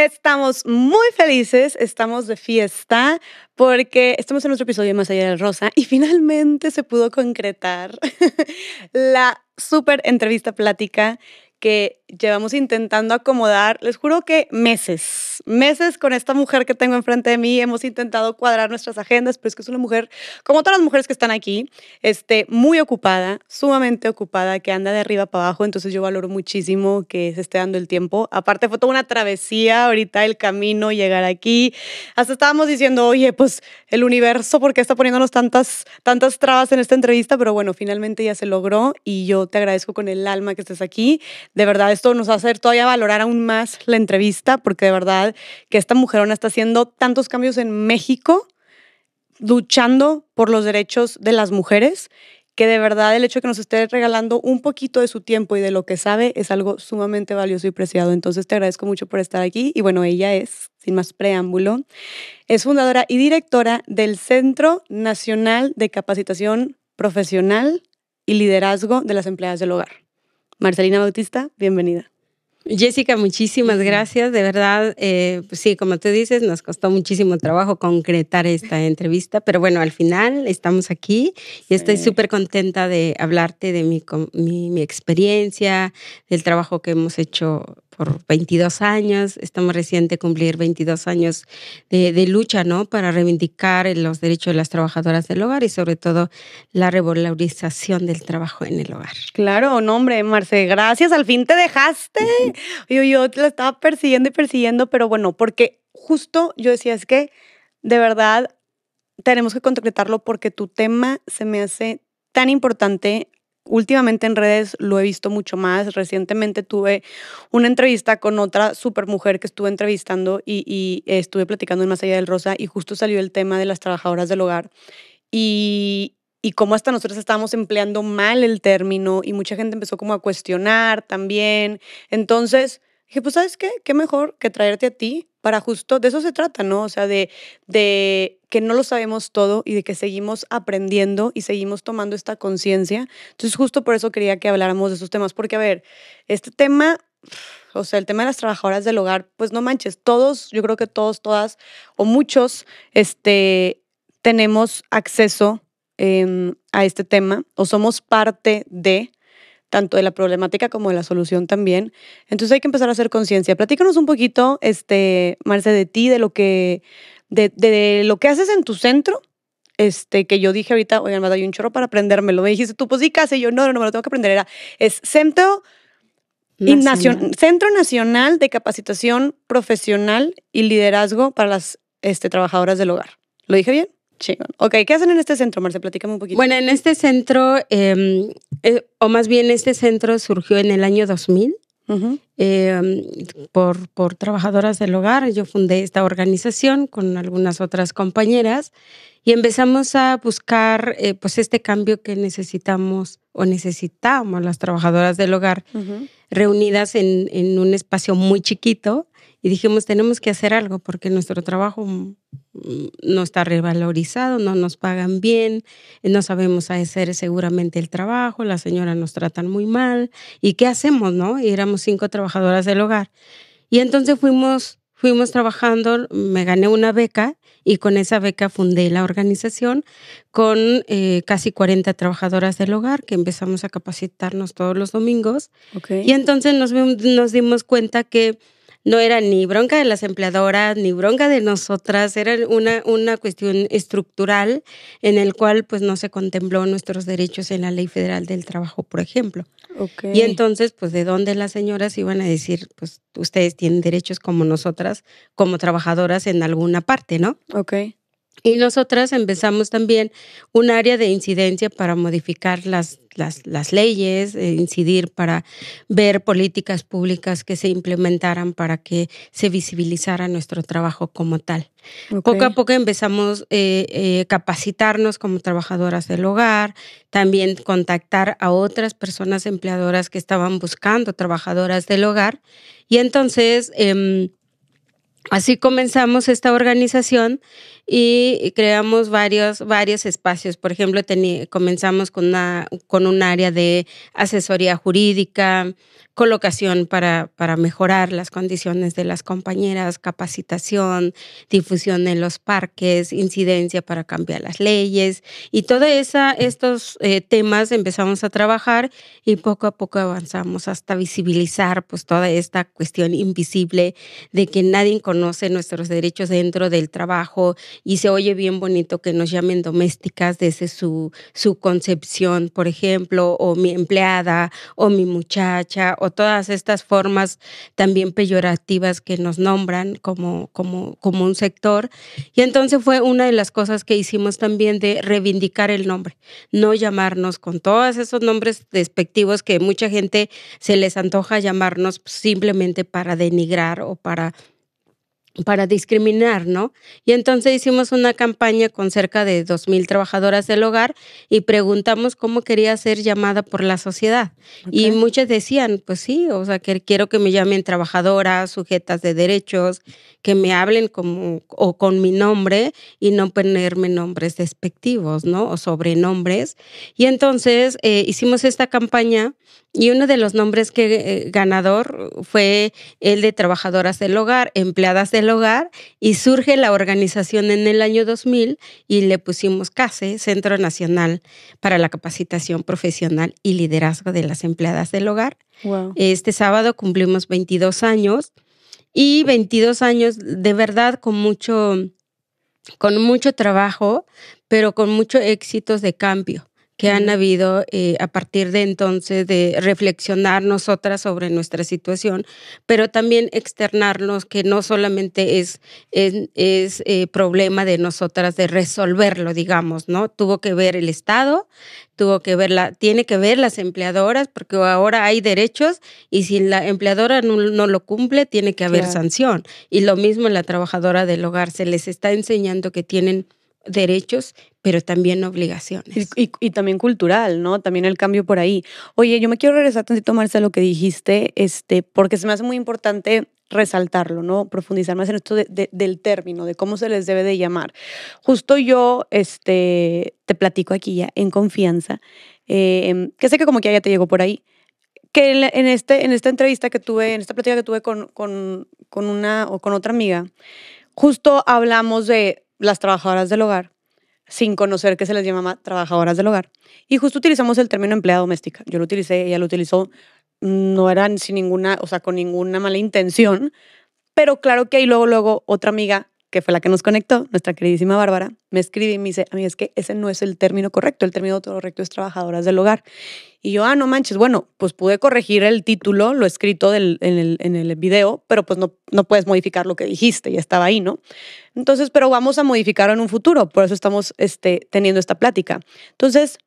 Estamos muy felices, estamos de fiesta porque estamos en nuestro episodio Más allá del Rosa y finalmente se pudo concretar la súper entrevista plática que llevamos intentando acomodar, les juro que meses, meses con esta mujer que tengo enfrente de mí, hemos intentado cuadrar nuestras agendas, pero es que es una mujer, como todas las mujeres que están aquí, este, muy ocupada, sumamente ocupada, que anda de arriba para abajo, entonces yo valoro muchísimo que se esté dando el tiempo. Aparte fue toda una travesía ahorita el camino, llegar aquí, hasta estábamos diciendo, oye, pues el universo, ¿por qué está poniéndonos tantas, tantas trabas en esta entrevista? Pero bueno, finalmente ya se logró y yo te agradezco con el alma que estés aquí. De verdad, esto nos va a hacer todavía valorar aún más la entrevista, porque de verdad que esta mujerona está haciendo tantos cambios en México, luchando por los derechos de las mujeres, que de verdad el hecho de que nos esté regalando un poquito de su tiempo y de lo que sabe es algo sumamente valioso y preciado. Entonces te agradezco mucho por estar aquí. Y bueno, ella es, sin más preámbulo, es fundadora y directora del Centro Nacional de Capacitación Profesional y Liderazgo de las Empleadas del Hogar. Marcelina Bautista, bienvenida. Jessica, muchísimas gracias. De verdad, eh, pues sí, como tú dices, nos costó muchísimo trabajo concretar esta entrevista, pero bueno, al final estamos aquí y estoy súper contenta de hablarte de mi, mi, experiencia, del trabajo que hemos hecho por 22 años. Estamos reciente cumplir 22 años de, de, lucha, ¿no? Para reivindicar los derechos de las trabajadoras del hogar y sobre todo la revalorización del trabajo en el hogar. Claro, no, hombre, Marce, gracias. Al fin te dejaste. Yo, yo te la estaba persiguiendo y persiguiendo, pero bueno, porque justo yo decía, es que de verdad tenemos que concretarlo porque tu tema se me hace tan importante últimamente en redes lo he visto mucho más. Recientemente tuve una entrevista con otra super mujer que estuve entrevistando y, estuve platicando en Más Allá del Rosa y justo salió el tema de las trabajadoras del hogar y, cómo hasta nosotros estábamos empleando mal el término y mucha gente empezó como a cuestionar también. Entonces dije, pues sabes qué, qué mejor que traerte a ti para justo, de eso se trata, ¿no? O sea, de que no lo sabemos todo y de que seguimos aprendiendo y seguimos tomando esta conciencia. Entonces, justo por eso quería que habláramos de esos temas, porque, a ver, este tema, o sea, el tema de las trabajadoras del hogar, pues no manches, todos, yo creo que todos, todas, o muchos, este, tenemos acceso em, a este tema o somos parte de tanto de la problemática como de la solución también. Entonces hay que empezar a hacer conciencia. Platícanos un poquito, este, Marce, de ti, de lo que, de, lo que haces en tu centro. Este, que yo dije ahorita, oigan, me doy un chorro para aprendérmelo. Me dijiste tú, pues sí, casi. Yo, no, no, no, me lo tengo que aprender. Era, es Centro Nacional, Centro Nacional de Capacitación Profesional y Liderazgo para las este, trabajadoras del hogar. ¿Lo dije bien? Ok, ¿qué hacen en este centro, Marce? Platícame un poquito. Bueno, en este centro, em, eh, o más bien este centro surgió en el año 2000 em, por, por trabajadoras del hogar. Yo fundé esta organización con algunas otras compañeras y empezamos a buscar eh, pues este cambio que necesitamos o necesitamos las trabajadoras del hogar reunidas en, en un espacio muy chiquito y dijimos, tenemos que hacer algo porque nuestro trabajo mm, no está revalorizado, no nos pagan bien, no sabemos hacer seguramente el trabajo, la señora nos tratan muy mal. ¿Y qué hacemos, no? Y éramos cinco trabajadoras del hogar. Y entonces fuimos, fuimos trabajando, me gané una beca y con esa beca fundé la organización con eh, casi 40 trabajadoras del hogar que empezamos a capacitarnos todos los domingos. Y entonces nos, nos dimos cuenta que no era ni bronca de las empleadoras, ni bronca de nosotras, era una, una cuestión estructural en el cual pues no se contempló nuestros derechos en la Ley Federal del Trabajo, por ejemplo. Y entonces, pues, ¿de dónde las señoras iban a decir, pues, ustedes tienen derechos como nosotras, como trabajadoras en alguna parte, ¿no? Ok. Y nosotras empezamos también un área de incidencia para modificar las, las, leyes, eh, incidir para ver políticas públicas que se implementaran para que se visibilizara nuestro trabajo como tal. Poco a poco empezamos a eh, eh, capacitarnos como trabajadoras del hogar, también contactar a otras personas empleadoras que estaban buscando trabajadoras del hogar. Y entonces... Em, Así comenzamos esta organización y creamos varios, varios espacios. Por ejemplo, comenzamos con, una, con un área de asesoría jurídica, colocación para, para mejorar las condiciones de las compañeras, capacitación, difusión en los parques, incidencia para cambiar las leyes y todos estos eh, temas empezamos a trabajar y poco a poco avanzamos hasta visibilizar pues toda esta cuestión invisible de que nadie conoce nuestros derechos dentro del trabajo y se oye bien bonito que nos llamen domésticas desde su, su concepción, por ejemplo, o mi empleada o mi muchacha o todas estas formas también peyorativas que nos nombran como, como, como un sector. Y entonces fue una de las cosas que hicimos también de reivindicar el nombre, no llamarnos con todos esos nombres despectivos que mucha gente se les antoja llamarnos simplemente para denigrar o para para discriminar, ¿no? Y entonces hicimos una campaña con cerca de 2.000 trabajadoras del hogar y preguntamos cómo quería ser llamada por la sociedad. Y muchas decían, pues sí, o sea, que quiero que me llamen trabajadoras, sujetas de derechos, que me hablen como, o con mi nombre y no ponerme nombres despectivos, ¿no? O sobrenombres. Y entonces eh, hicimos esta campaña y uno de los nombres que eh, ganador fue el de trabajadoras del hogar, empleadas del hogar, y surge la organización en el año 2000 y le pusimos CASE, Centro Nacional para la Capacitación Profesional y Liderazgo de las Empleadas del Hogar. Este sábado cumplimos 22 años y 22 años de verdad con mucho, con mucho trabajo, pero con muchos éxitos de cambio que han habido eh, a partir de entonces de reflexionar nosotras sobre nuestra situación, pero también externarnos que no solamente es, es, eh, problema de nosotras de resolverlo, digamos, ¿no? Tuvo que ver el Estado, tuvo que ver la, tiene que ver las empleadoras, porque ahora hay derechos y si la empleadora no, lo cumple, tiene que haber sanción. Y lo mismo en la trabajadora del hogar, se les está enseñando que tienen derechos, pero también obligaciones. Y, también cultural, ¿no? También el cambio por ahí. Oye, yo me quiero regresar tantito, Marcia, a lo que dijiste, este, porque se me hace muy importante resaltarlo, ¿no? Profundizar más en esto del término, de cómo se les debe de llamar. Justo yo este, te platico aquí ya en confianza, em, que sé que como que ya te llegó por ahí, que en, este, en esta entrevista que tuve, en esta plática que tuve con, con, con una o con otra amiga, justo hablamos de las trabajadoras del hogar sin conocer que se les llama trabajadoras del hogar. Y justo utilizamos el término empleada doméstica. Yo lo utilicé, ella lo utilizó, no eran sin ninguna, o sea, con ninguna mala intención, pero claro que ahí luego, luego otra amiga que fue la que nos conectó, nuestra queridísima Bárbara, me escribe y me dice, a mí es que ese no es el término correcto, el término correcto es trabajadoras del hogar. Y yo, ah, no manches, bueno, pues pude corregir el título, lo escrito del, en, el, en el video, pero pues no, no puedes modificar lo que dijiste, ya estaba ahí, ¿no? Entonces, pero vamos a modificarlo en un futuro, por eso estamos este, teniendo esta plática. Entonces,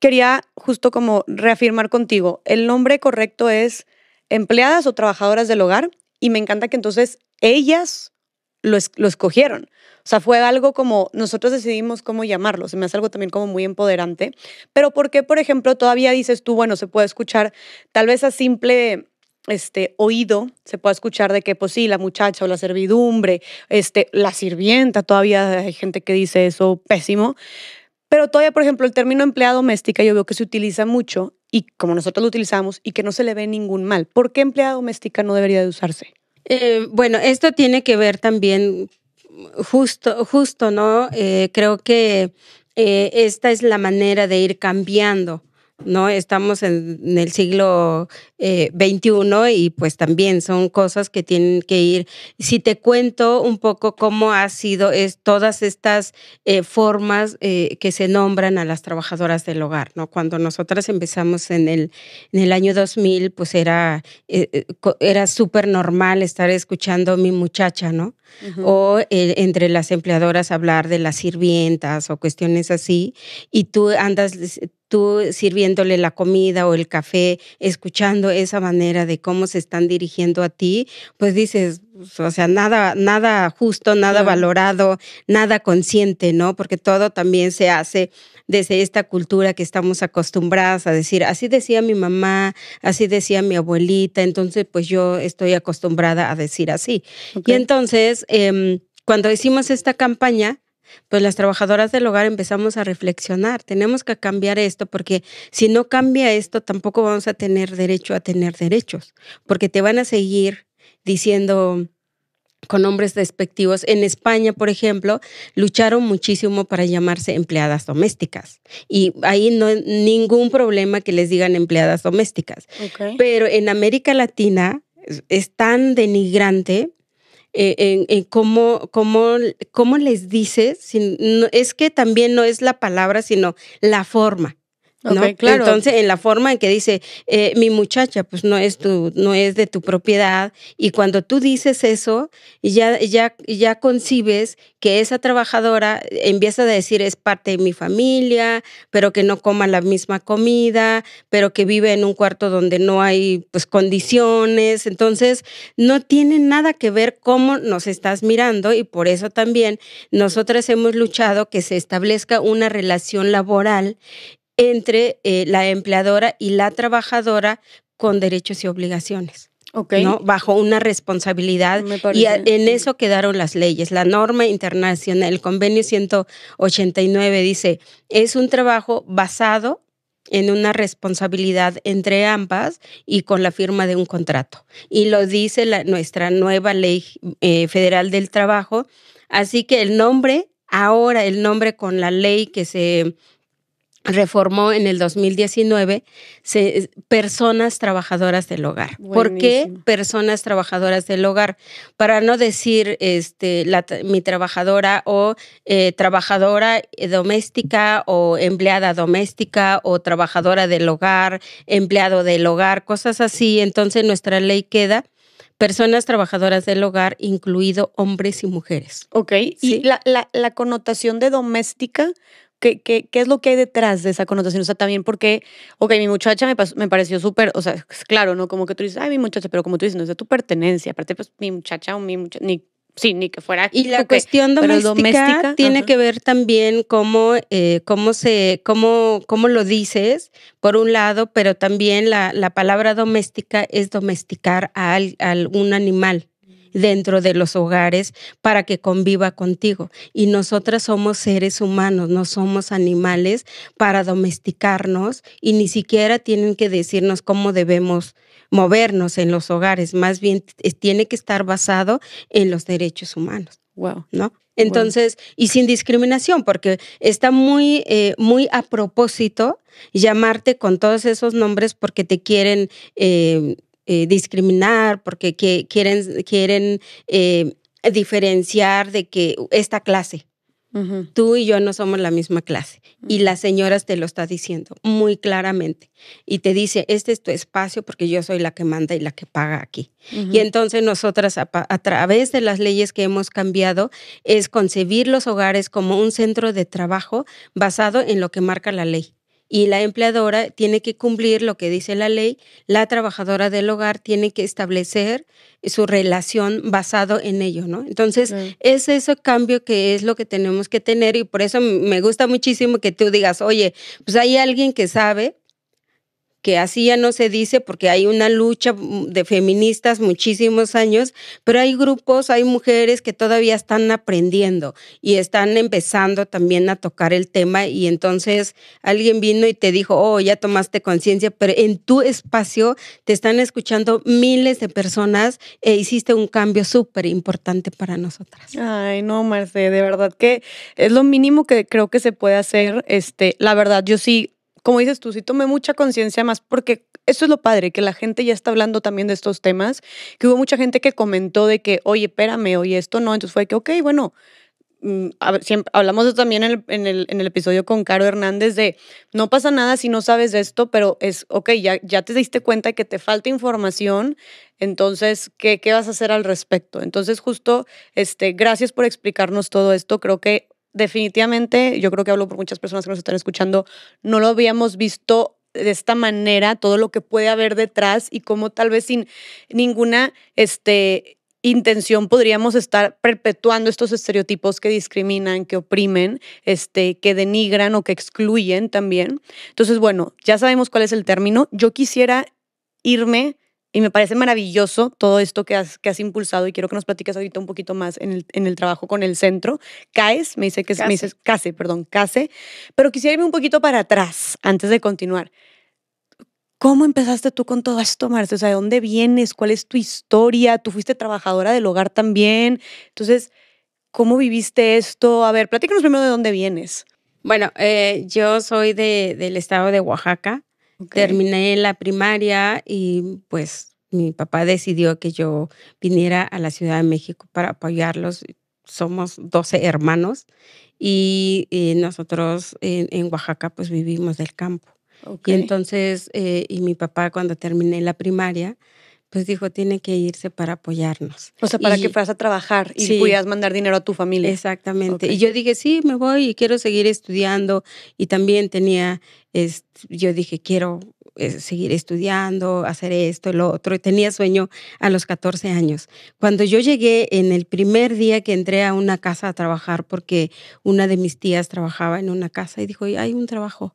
quería justo como reafirmar contigo, el nombre correcto es empleadas o trabajadoras del hogar, y me encanta que entonces ellas lo, escogieron. O sea, fue algo como nosotros decidimos cómo llamarlo. Se me hace algo también como muy empoderante. Pero ¿por qué, por ejemplo, todavía dices tú, bueno, se puede escuchar tal vez a simple este oído se puede escuchar de que pues sí la muchacha o la servidumbre este la sirvienta todavía hay gente que dice eso pésimo pero todavía por ejemplo el término empleada doméstica yo veo que se utiliza mucho y como nosotros lo utilizamos y que no se le ve ningún mal ¿por qué empleada doméstica no debería de usarse? Eh, bueno, esto tiene que ver también justo, justo, ¿no? Eh, creo que eh, esta es la manera de ir cambiando ¿no? Estamos en, el siglo XXI y pues también son cosas que tienen que ir. Si te cuento un poco cómo ha sido es, todas estas formas que se nombran a las trabajadoras del hogar, ¿no? Cuando nosotras empezamos en el, en el año 2000, pues era, era súper normal estar escuchando mi muchacha, ¿no? O entre las empleadoras hablar de las sirvientas o cuestiones así, y tú andas tú sirviéndole la comida o el café, escuchando esa manera de cómo se están dirigiendo a ti, pues dices, o sea, nada, nada justo, nada valorado, nada consciente, ¿no? Porque todo también se hace desde esta cultura que estamos acostumbradas a decir, así decía mi mamá, así decía mi abuelita, entonces pues yo estoy acostumbrada a decir así. Y entonces, em, cuando hicimos esta campaña, pues las trabajadoras del hogar empezamos a reflexionar, tenemos que cambiar esto porque si no cambia esto tampoco vamos a tener derecho a tener derechos, porque te van a seguir diciendo con nombres despectivos. En España, por ejemplo, lucharon muchísimo para llamarse empleadas domésticas. Y ahí no hay ningún problema que les digan empleadas domésticas. Pero en América Latina es tan denigrante eh, en, cómo, cómo, cómo, les dices, es que también no es la palabra, sino la forma. ¿No? claro. Entonces, en la forma en que dice, eh, mi muchacha, pues no es, tu, no es de tu propiedad, y cuando tú dices eso, ya, ya, ya concibes que esa trabajadora empieza a decir es parte de mi familia, pero que no coma la misma comida, pero que vive en un cuarto donde no hay pues condiciones, entonces no tiene nada que ver cómo nos estás mirando y por eso también nosotras hemos luchado que se establezca una relación laboral entre eh, la empleadora y la trabajadora con derechos y obligaciones. ¿no? Bajo una responsabilidad. Y en eso quedaron las leyes. La norma internacional, el convenio 189 dice, es un trabajo basado en una responsabilidad entre ambas y con la firma de un contrato. Y lo dice nuestra nueva ley eh, federal del trabajo. Así que el nombre, ahora el nombre con la ley que se reformó en el 2019 personas trabajadoras del hogar. ¿Por qué personas trabajadoras del hogar? Para no decir este, mi trabajadora o eh, trabajadora doméstica o empleada doméstica o trabajadora del hogar, empleado del hogar, cosas así. Entonces nuestra ley queda personas trabajadoras del hogar, incluido hombres y mujeres. Ok, y la, la, la, connotación de doméstica, ¿Qué, qué, qué es lo que hay detrás de esa connotación? O sea, también porque, ok, mi muchacha me, me pareció súper, o sea, es claro, ¿no? Como que tú dices, ay, mi muchacha, pero como tú dices, no es de tu pertenencia. Aparte, pues mi muchacha o mi muchacha, ni sí, ni que fuera. Y la cuestión doméstica, tiene que ver también cómo, eh, cómo, se, cómo, cómo lo dices, por un lado, pero también la, la palabra doméstica es domesticar a, a algún animal dentro de los hogares para que conviva contigo. Y nosotras somos seres humanos, no somos animales para domesticarnos y ni siquiera tienen que decirnos cómo debemos movernos en los hogares, más bien tiene que estar basado en los derechos humanos. Wow. ¿No? Entonces, y sin discriminación, porque está muy, eh, muy a propósito llamarte con todos esos nombres porque te quieren eh, eh, discriminar, porque quieren, quieren eh, diferenciar de que esta clase, tú y yo no somos la misma clase. Y la señora te lo está diciendo muy claramente. Y te dice, este es tu espacio porque yo soy la que manda y la que paga aquí. Y entonces nosotras, a, a, través de las leyes que hemos cambiado, es concebir los hogares como un centro de trabajo basado en lo que marca la ley y la empleadora tiene que cumplir lo que dice la ley, la trabajadora del hogar tiene que establecer su relación basado en ello, ¿no? Entonces, es ese cambio que es lo que tenemos que tener y por eso me gusta muchísimo que tú digas, oye, pues hay alguien que sabe que así ya no se dice porque hay una lucha de feministas muchísimos años, pero hay grupos, hay mujeres que todavía están aprendiendo y están empezando también a tocar el tema y entonces alguien vino y te dijo, oh, ya tomaste conciencia, pero en tu espacio te están escuchando miles de personas e hiciste un cambio súper importante para nosotras. Ay, no, Marce, de verdad que es lo mínimo que creo que se puede hacer. Este, la verdad, yo sí como dices tú, sí tomé mucha conciencia más porque eso es lo padre, que la gente ya está hablando también de estos temas, que hubo mucha gente que comentó de que, oye, espérame, oye, esto no, entonces fue que, ok, bueno, mm, siempre, hablamos de también en el, episodio con Caro Hernández de no pasa nada si no sabes de esto, pero es, ok, ya, ya te diste cuenta que te falta información, entonces, ¿qué, ¿qué vas a hacer al respecto? Entonces, justo, este, gracias por explicarnos todo esto, creo que definitivamente, yo creo que hablo por muchas personas que nos están escuchando, no lo habíamos visto de esta manera, todo lo que puede haber detrás y cómo tal vez sin ninguna este, intención podríamos estar perpetuando estos estereotipos que discriminan, que oprimen, este, que denigran o que excluyen también. Entonces, bueno, ya sabemos cuál es el término. Yo quisiera irme y me parece maravilloso todo esto que has, que has impulsado y quiero que nos platiques ahorita un poquito más en el, en el trabajo con el centro. CAES, me dice que es, me dices CASE, perdón, CASE, pero quisiera irme un poquito para atrás antes de continuar. ¿Cómo empezaste tú con todo esto, Marce? O sea, ¿de dónde vienes? ¿Cuál es tu historia? Tú fuiste trabajadora del hogar también. Entonces, ¿cómo viviste esto? A ver, platícanos primero de dónde vienes. Bueno, eh, yo soy de, del estado de Oaxaca. Terminé la primaria y pues mi papá decidió que yo viniera a la Ciudad de México para apoyarlos. Somos 12 hermanos y, nosotros en Oaxaca pues vivimos del campo. Y entonces, eh, y mi papá cuando terminé la primaria, pues dijo, tiene que irse para apoyarnos. O sea, para que fueras a trabajar y pudieras mandar dinero a tu familia. Exactamente. Y yo dije, sí, me voy y quiero seguir estudiando. Y también tenía, yo dije, quiero eh, seguir estudiando, hacer esto, y lo otro. Y tenía sueño a los 14 años. Cuando yo llegué en el primer día que entré a una casa a trabajar, porque una de mis tías trabajaba en una casa y dijo, hay un trabajo.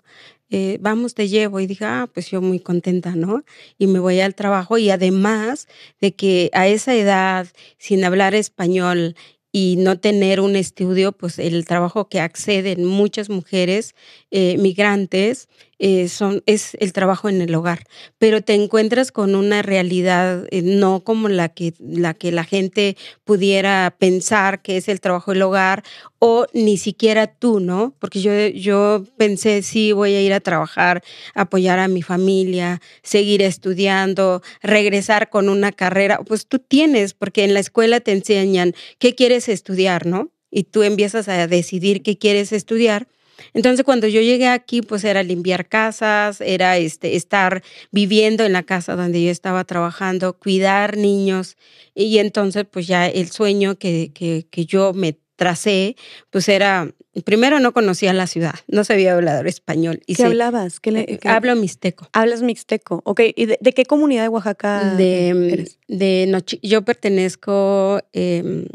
Eh, vamos, te llevo. Y dije, ah, pues yo muy contenta, ¿no? Y me voy al trabajo y además de que a esa edad, sin hablar español y no tener un estudio, pues el trabajo que acceden muchas mujeres eh, migrantes eh, son, es el trabajo en el hogar, pero te encuentras con una realidad eh, no como la que, la que la gente pudiera pensar que es el trabajo del hogar o ni siquiera tú, ¿no? Porque yo, yo pensé, sí, voy a ir a trabajar, apoyar a mi familia, seguir estudiando, regresar con una carrera, pues tú tienes, porque en la escuela te enseñan qué quieres estudiar, ¿no? Y tú empiezas a decidir qué quieres estudiar entonces, cuando yo llegué aquí, pues era limpiar casas, era este, estar viviendo en la casa donde yo estaba trabajando, cuidar niños. Y entonces, pues ya el sueño que, que, que yo me tracé, pues era, primero no conocía la ciudad, no sabía hablar español. Y ¿Qué hablabas? ¿Qué le, Hablo mixteco. Hablas mixteco, ok. ¿Y de, qué comunidad de Oaxaca de, eres? De yo pertenezco, em,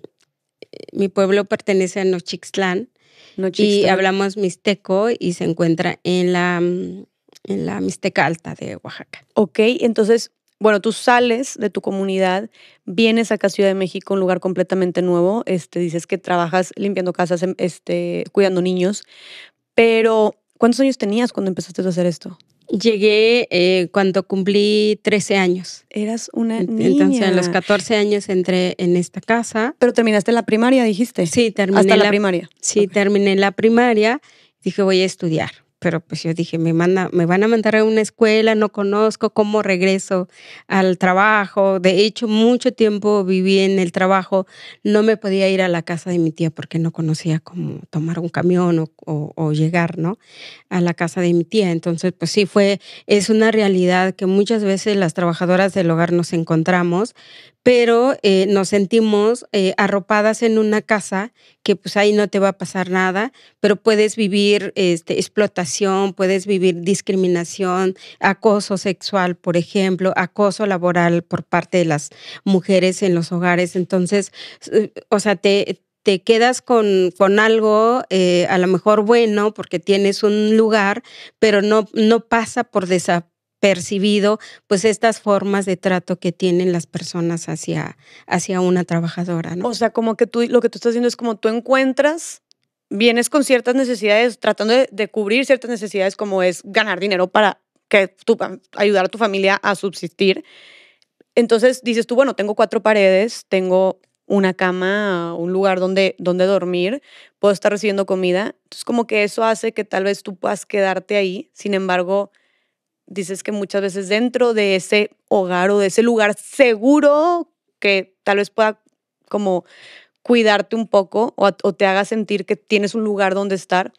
mi pueblo pertenece a Nochixtlán, y hablamos mixteco y se encuentra en la, en la Mixteca Alta de Oaxaca. Ok, entonces, bueno, tú sales de tu comunidad, vienes acá a Ciudad de México, un lugar completamente nuevo, este, dices que trabajas limpiando casas, em, este, cuidando niños, pero ¿cuántos años tenías cuando empezaste a hacer esto? Llegué eh, cuando cumplí 13 años. Eras una niña. Entonces, a los 14 años entré en esta casa. Pero terminaste la primaria, dijiste. Sí, terminé Hasta la, primaria. Sí, terminé la primaria. Dije, voy a estudiar pero pues yo dije, me, manda, me van a mandar a una escuela, no conozco cómo regreso al trabajo. De hecho, mucho tiempo viví en el trabajo, no me podía ir a la casa de mi tía porque no conocía cómo tomar un camión o, o, llegar, ¿no? A la casa de mi tía. Entonces, pues sí, fue, es una realidad que muchas veces las trabajadoras del hogar nos encontramos, pero eh, nos sentimos eh, arropadas en una casa que pues ahí no te va a pasar nada, pero puedes vivir este, explotación, puedes vivir discriminación, acoso sexual, por ejemplo, acoso laboral por parte de las mujeres en los hogares. Entonces, o sea, te, te quedas con, con algo eh, a lo mejor bueno porque tienes un lugar, pero no, no pasa por desapercibido percibido pues estas formas de trato que tienen las personas hacia, hacia una trabajadora. ¿no? O sea, como que tú lo que tú estás haciendo es como tú encuentras, vienes con ciertas necesidades, tratando de, cubrir ciertas necesidades como es ganar dinero para que tú, ayudar a tu familia a subsistir. Entonces dices tú, bueno, tengo cuatro paredes, tengo una cama, un lugar donde, donde dormir, puedo estar recibiendo comida. Entonces como que eso hace que tal vez tú puedas quedarte ahí. Sin embargo, dices que muchas veces dentro de ese hogar o de ese lugar seguro que tal vez pueda como cuidarte un poco o, te haga sentir que tienes un lugar donde estar,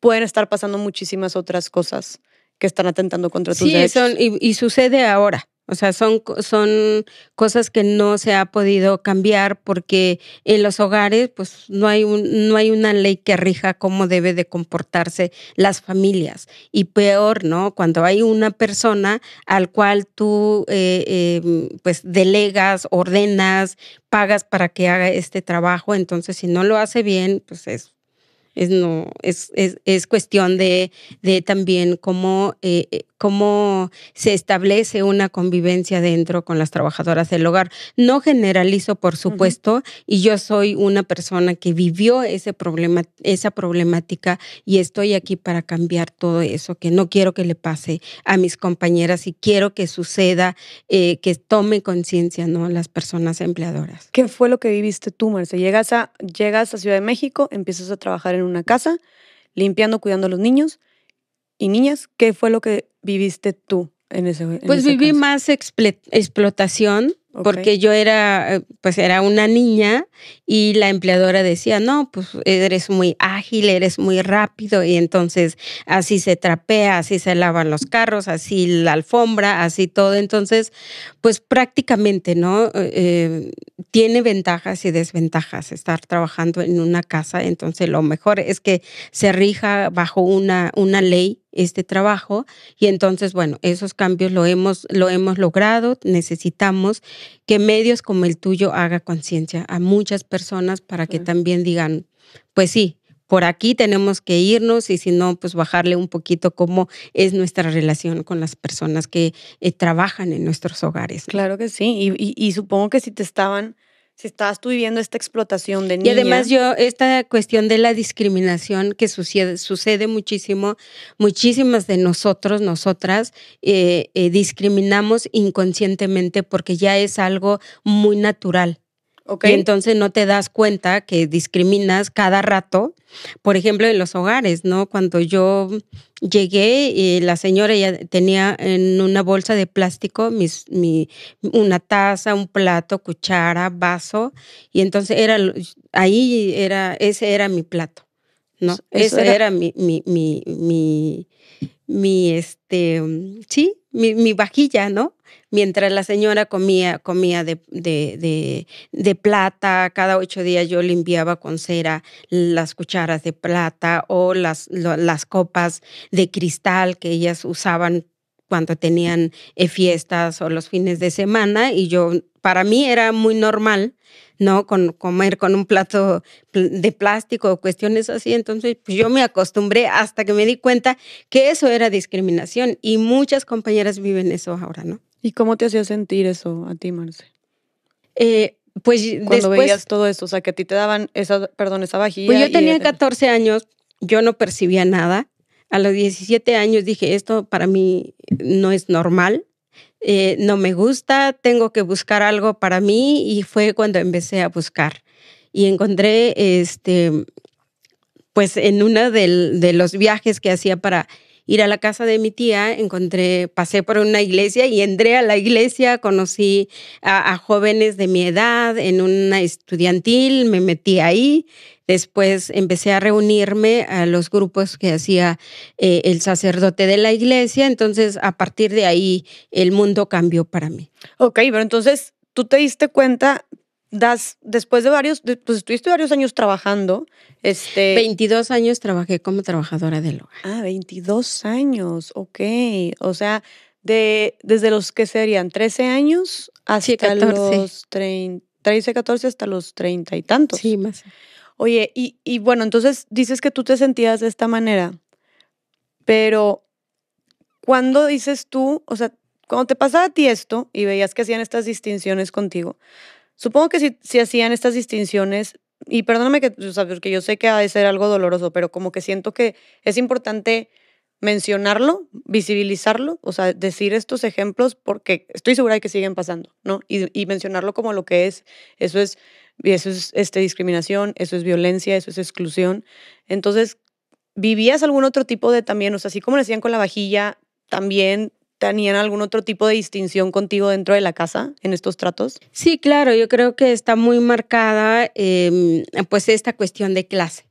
pueden estar pasando muchísimas otras cosas que están atentando contra tus derechos. Sí, y, y sucede ahora. O sea, son, son cosas que no se ha podido cambiar porque en los hogares pues no hay, un, no hay una ley que rija cómo debe de comportarse las familias. Y peor, ¿no? Cuando hay una persona al cual tú eh, eh, pues delegas, ordenas, pagas para que haga este trabajo, entonces si no lo hace bien, pues es es, no, es, es, es cuestión de, de, también cómo, eh, cómo se establece una convivencia dentro con las trabajadoras del hogar. No generalizo, por supuesto, y yo soy una persona que vivió ese problema, esa problemática y estoy aquí para cambiar todo eso, que no quiero que le pase a mis compañeras y quiero que suceda, eh, que tome conciencia, ¿no? Las personas empleadoras. ¿Qué fue lo que viviste tú, Marce? Llegas a, llegas a Ciudad de México, empiezas a trabajar en una casa, limpiando, cuidando a los niños y niñas. ¿Qué fue lo que viviste tú en ese en Pues ese viví caso? más explotación porque yo era, eh, pues era una niña y la empleadora decía, no, pues eres muy ágil, eres muy rápido y entonces así se trapea, así se lavan los carros, así la alfombra, así todo. Entonces, pues prácticamente, ¿no? Eh, tiene ventajas y desventajas estar trabajando en una casa. Entonces, lo mejor es que se rija bajo una, una ley este trabajo y entonces, bueno, esos cambios lo hemos, lo hemos logrado, necesitamos que medios como el tuyo haga conciencia a muchas personas para que también digan, pues sí, por aquí tenemos que irnos y si no, pues bajarle un poquito cómo es nuestra relación con las personas que eh, trabajan en nuestros hogares. ¿no? Claro que sí. Y, y- y supongo que si te estaban, si estabas tú viviendo esta explotación de Y niña. además yo, esta cuestión de la discriminación que sucede, sucede muchísimo, muchísimas de nosotros, nosotras, eh, eh, discriminamos inconscientemente porque ya es algo muy natural. Y entonces no te das cuenta que discriminas cada rato, por ejemplo, en los hogares, ¿no? Cuando yo llegué, y la señora ya tenía en una bolsa de plástico mis, mi, una taza, un plato, cuchara, vaso, y entonces era, ahí era, ese era mi plato, ¿no? Eso ese era- era, mi, mi, mi, mi, mi, este, sí, mi, mi vajilla, ¿no? Mientras la señora comía, comía de, de, de, plata, cada ocho días yo limpiaba con cera las cucharas de plata o las, las copas de cristal que ellas usaban cuando tenían eh, fiestas o los fines de semana y yo, para mí era muy normal, ¿no? Con comer con un plato pl- de plástico o cuestiones así, entonces pues, yo me acostumbré hasta que me di cuenta que eso era discriminación y muchas compañeras viven eso ahora, ¿no? ¿Y cómo te hacía sentir eso a ti, Marce? Eh, pues Cuando después, veías todo esto, o sea, que a ti te daban esa, perdón, esa vajilla. Pues yo tenía era- 14 años, yo no percibía nada. A los 17 años dije, esto para mí no es normal, eh, no me gusta, tengo que buscar algo para mí y fue cuando empecé a buscar. Y encontré, este, pues en uno de los viajes que hacía para ir a la casa de mi tía, encontré, pasé por una iglesia y entré a la iglesia, conocí a, a jóvenes de mi edad en una estudiantil, me metí ahí, después empecé a reunirme a los grupos que hacía eh, el sacerdote de la iglesia, entonces a partir de ahí el mundo cambió para mí. Ok, pero entonces tú te diste cuenta, das, después de varios, pues estuviste varios años trabajando, este... 22 años trabajé como trabajadora del hogar. Ah, 22 años, ok. O sea, de, desde los que serían 13 años hasta Sí, 14. los 30, 13, 14 hasta los 30 y tantos. Sí, más. Oye, y, bueno, entonces dices que tú te sentías de esta manera, pero cuando dices tú, o sea, cuando te pasaba a ti esto y veías que hacían estas distinciones contigo, supongo que si, hacían estas distinciones, y perdóname que, o sea, porque yo sé que ha de ser algo doloroso, pero como que siento que es importante mencionarlo, visibilizarlo, o sea, decir estos ejemplos porque estoy segura de que siguen pasando, ¿no? Y mencionarlo como lo que es, eso es, y eso es este, discriminación, eso es violencia, eso es exclusión. Entonces, ¿vivías algún otro tipo de también, o sea, así como le hacían con la vajilla, también tenían algún otro tipo de distinción contigo dentro de la casa en estos tratos? Sí, claro, yo creo que está muy marcada eh, pues esta cuestión de clase.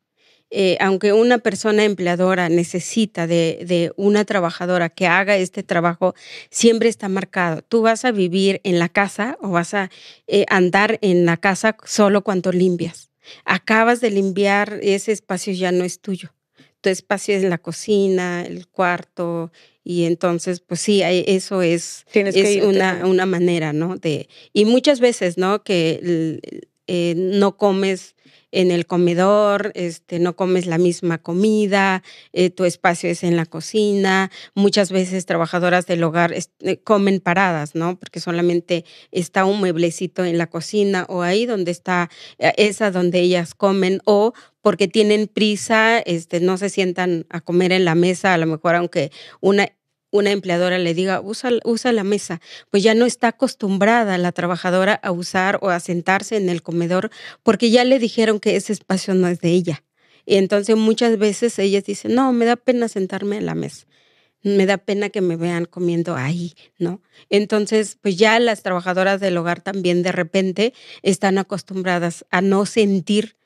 Eh, aunque una persona empleadora necesita de, de, una trabajadora que haga este trabajo, siempre está marcado. Tú vas a vivir en la casa o vas a eh, andar en la casa solo cuando limpias. Acabas de limpiar, ese espacio ya no es tuyo. Tu espacio es la cocina, el cuarto, y entonces, pues sí, eso es, Tienes es que una, una manera, ¿no? De, y muchas veces, ¿no? Que eh, no comes en el comedor, este, no comes la misma comida, eh, tu espacio es en la cocina. Muchas veces trabajadoras del hogar eh, comen paradas, ¿no? Porque solamente está un mueblecito en la cocina o ahí donde está eh, esa donde ellas comen o porque tienen prisa, este, no se sientan a comer en la mesa, a lo mejor aunque una una empleadora le diga, usa, usa la mesa, pues ya no está acostumbrada la trabajadora a usar o a sentarse en el comedor porque ya le dijeron que ese espacio no es de ella. Y entonces muchas veces ellas dicen, no, me da pena sentarme en la mesa, me da pena que me vean comiendo ahí, ¿no? Entonces, pues ya las trabajadoras del hogar también de repente están acostumbradas a no sentir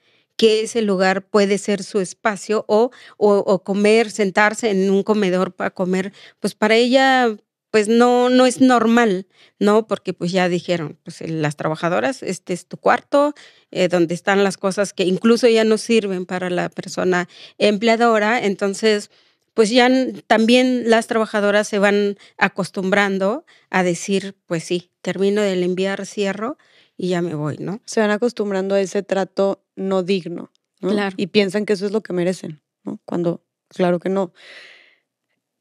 que ese lugar puede ser su espacio o, o, comer, sentarse en un comedor para comer, pues para ella pues no, no es normal, ¿no? Porque pues ya dijeron, pues las trabajadoras, este es tu cuarto, eh, donde están las cosas que incluso ya no sirven para la persona empleadora, entonces pues ya también las trabajadoras se van acostumbrando a decir, pues sí, termino de enviar, cierro y ya me voy, ¿no? Se van acostumbrando a ese trato no digno, Claro. Y piensan que eso es lo que merecen, ¿no? Cuando, claro que no.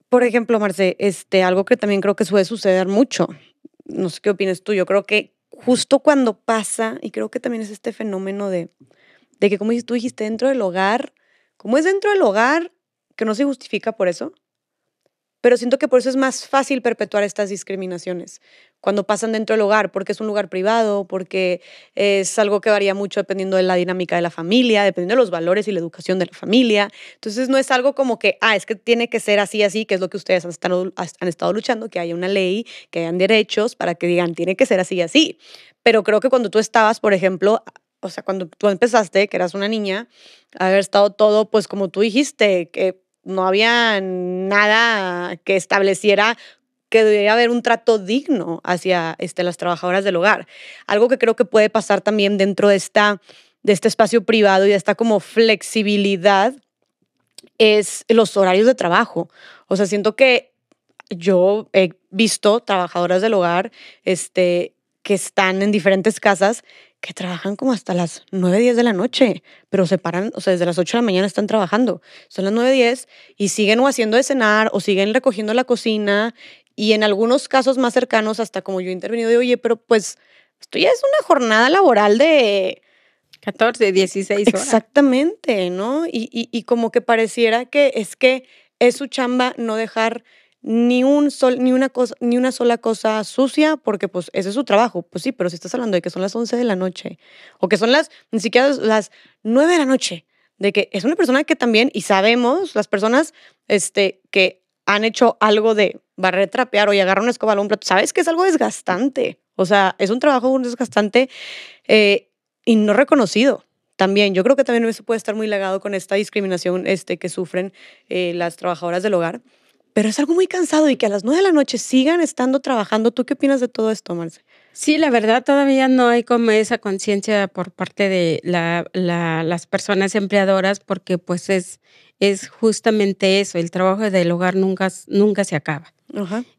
Por ejemplo, Marce, este, algo que también creo que suele suceder mucho, no sé qué opinas tú, yo creo que justo cuando pasa, y creo que también es este fenómeno de, de que, como tú dijiste, dentro del hogar, como es dentro del hogar, que no se justifica por eso, pero siento que por eso es más fácil perpetuar estas discriminaciones cuando pasan dentro del hogar, porque es un lugar privado, porque es algo que varía mucho dependiendo de la dinámica de la familia, dependiendo de los valores y la educación de la familia. Entonces no es algo como que, ah, es que tiene que ser así, así, que es lo que ustedes han estado, han estado luchando, que haya una ley, que hayan derechos para que digan, tiene que ser así, así. Pero creo que cuando tú estabas, por ejemplo, o sea, cuando tú empezaste, que eras una niña, haber estado todo, pues como tú dijiste, que no había nada que estableciera que debería haber un trato digno hacia este, las trabajadoras del hogar. Algo que creo que puede pasar también dentro de, esta, de este espacio privado y de esta como flexibilidad es los horarios de trabajo. O sea, siento que yo he visto trabajadoras del hogar este, que están en diferentes casas que trabajan como hasta las 9, 10 de la noche, pero se paran, o sea, desde las 8 de la mañana están trabajando. Son las 9, 10 y siguen o haciendo de cenar o siguen recogiendo la cocina y en algunos casos más cercanos, hasta como yo he intervenido, de, oye, pero pues esto ya es una jornada laboral de... 14, 16 horas. Exactamente, ¿no? Y, y, y como que pareciera que es que es su chamba no dejar ni, un sol, ni, una cosa, ni una sola cosa sucia, porque pues ese es su trabajo. Pues sí, pero si estás hablando de que son las 11 de la noche, o que son las, ni siquiera las 9 de la noche, de que es una persona que también, y sabemos, las personas este, que han hecho algo de barrer, trapear o agarrar una escoba a un plato, sabes que es algo desgastante. O sea, es un trabajo desgastante eh, y no reconocido también. Yo creo que también eso puede estar muy legado con esta discriminación este, que sufren eh, las trabajadoras del hogar pero es algo muy cansado y que a las nueve de la noche sigan estando trabajando. ¿Tú qué opinas de todo esto, Marce? Sí, la verdad todavía no hay como esa conciencia por parte de la, las personas empleadoras porque pues es, es justamente eso, el trabajo del hogar nunca, nunca se acaba.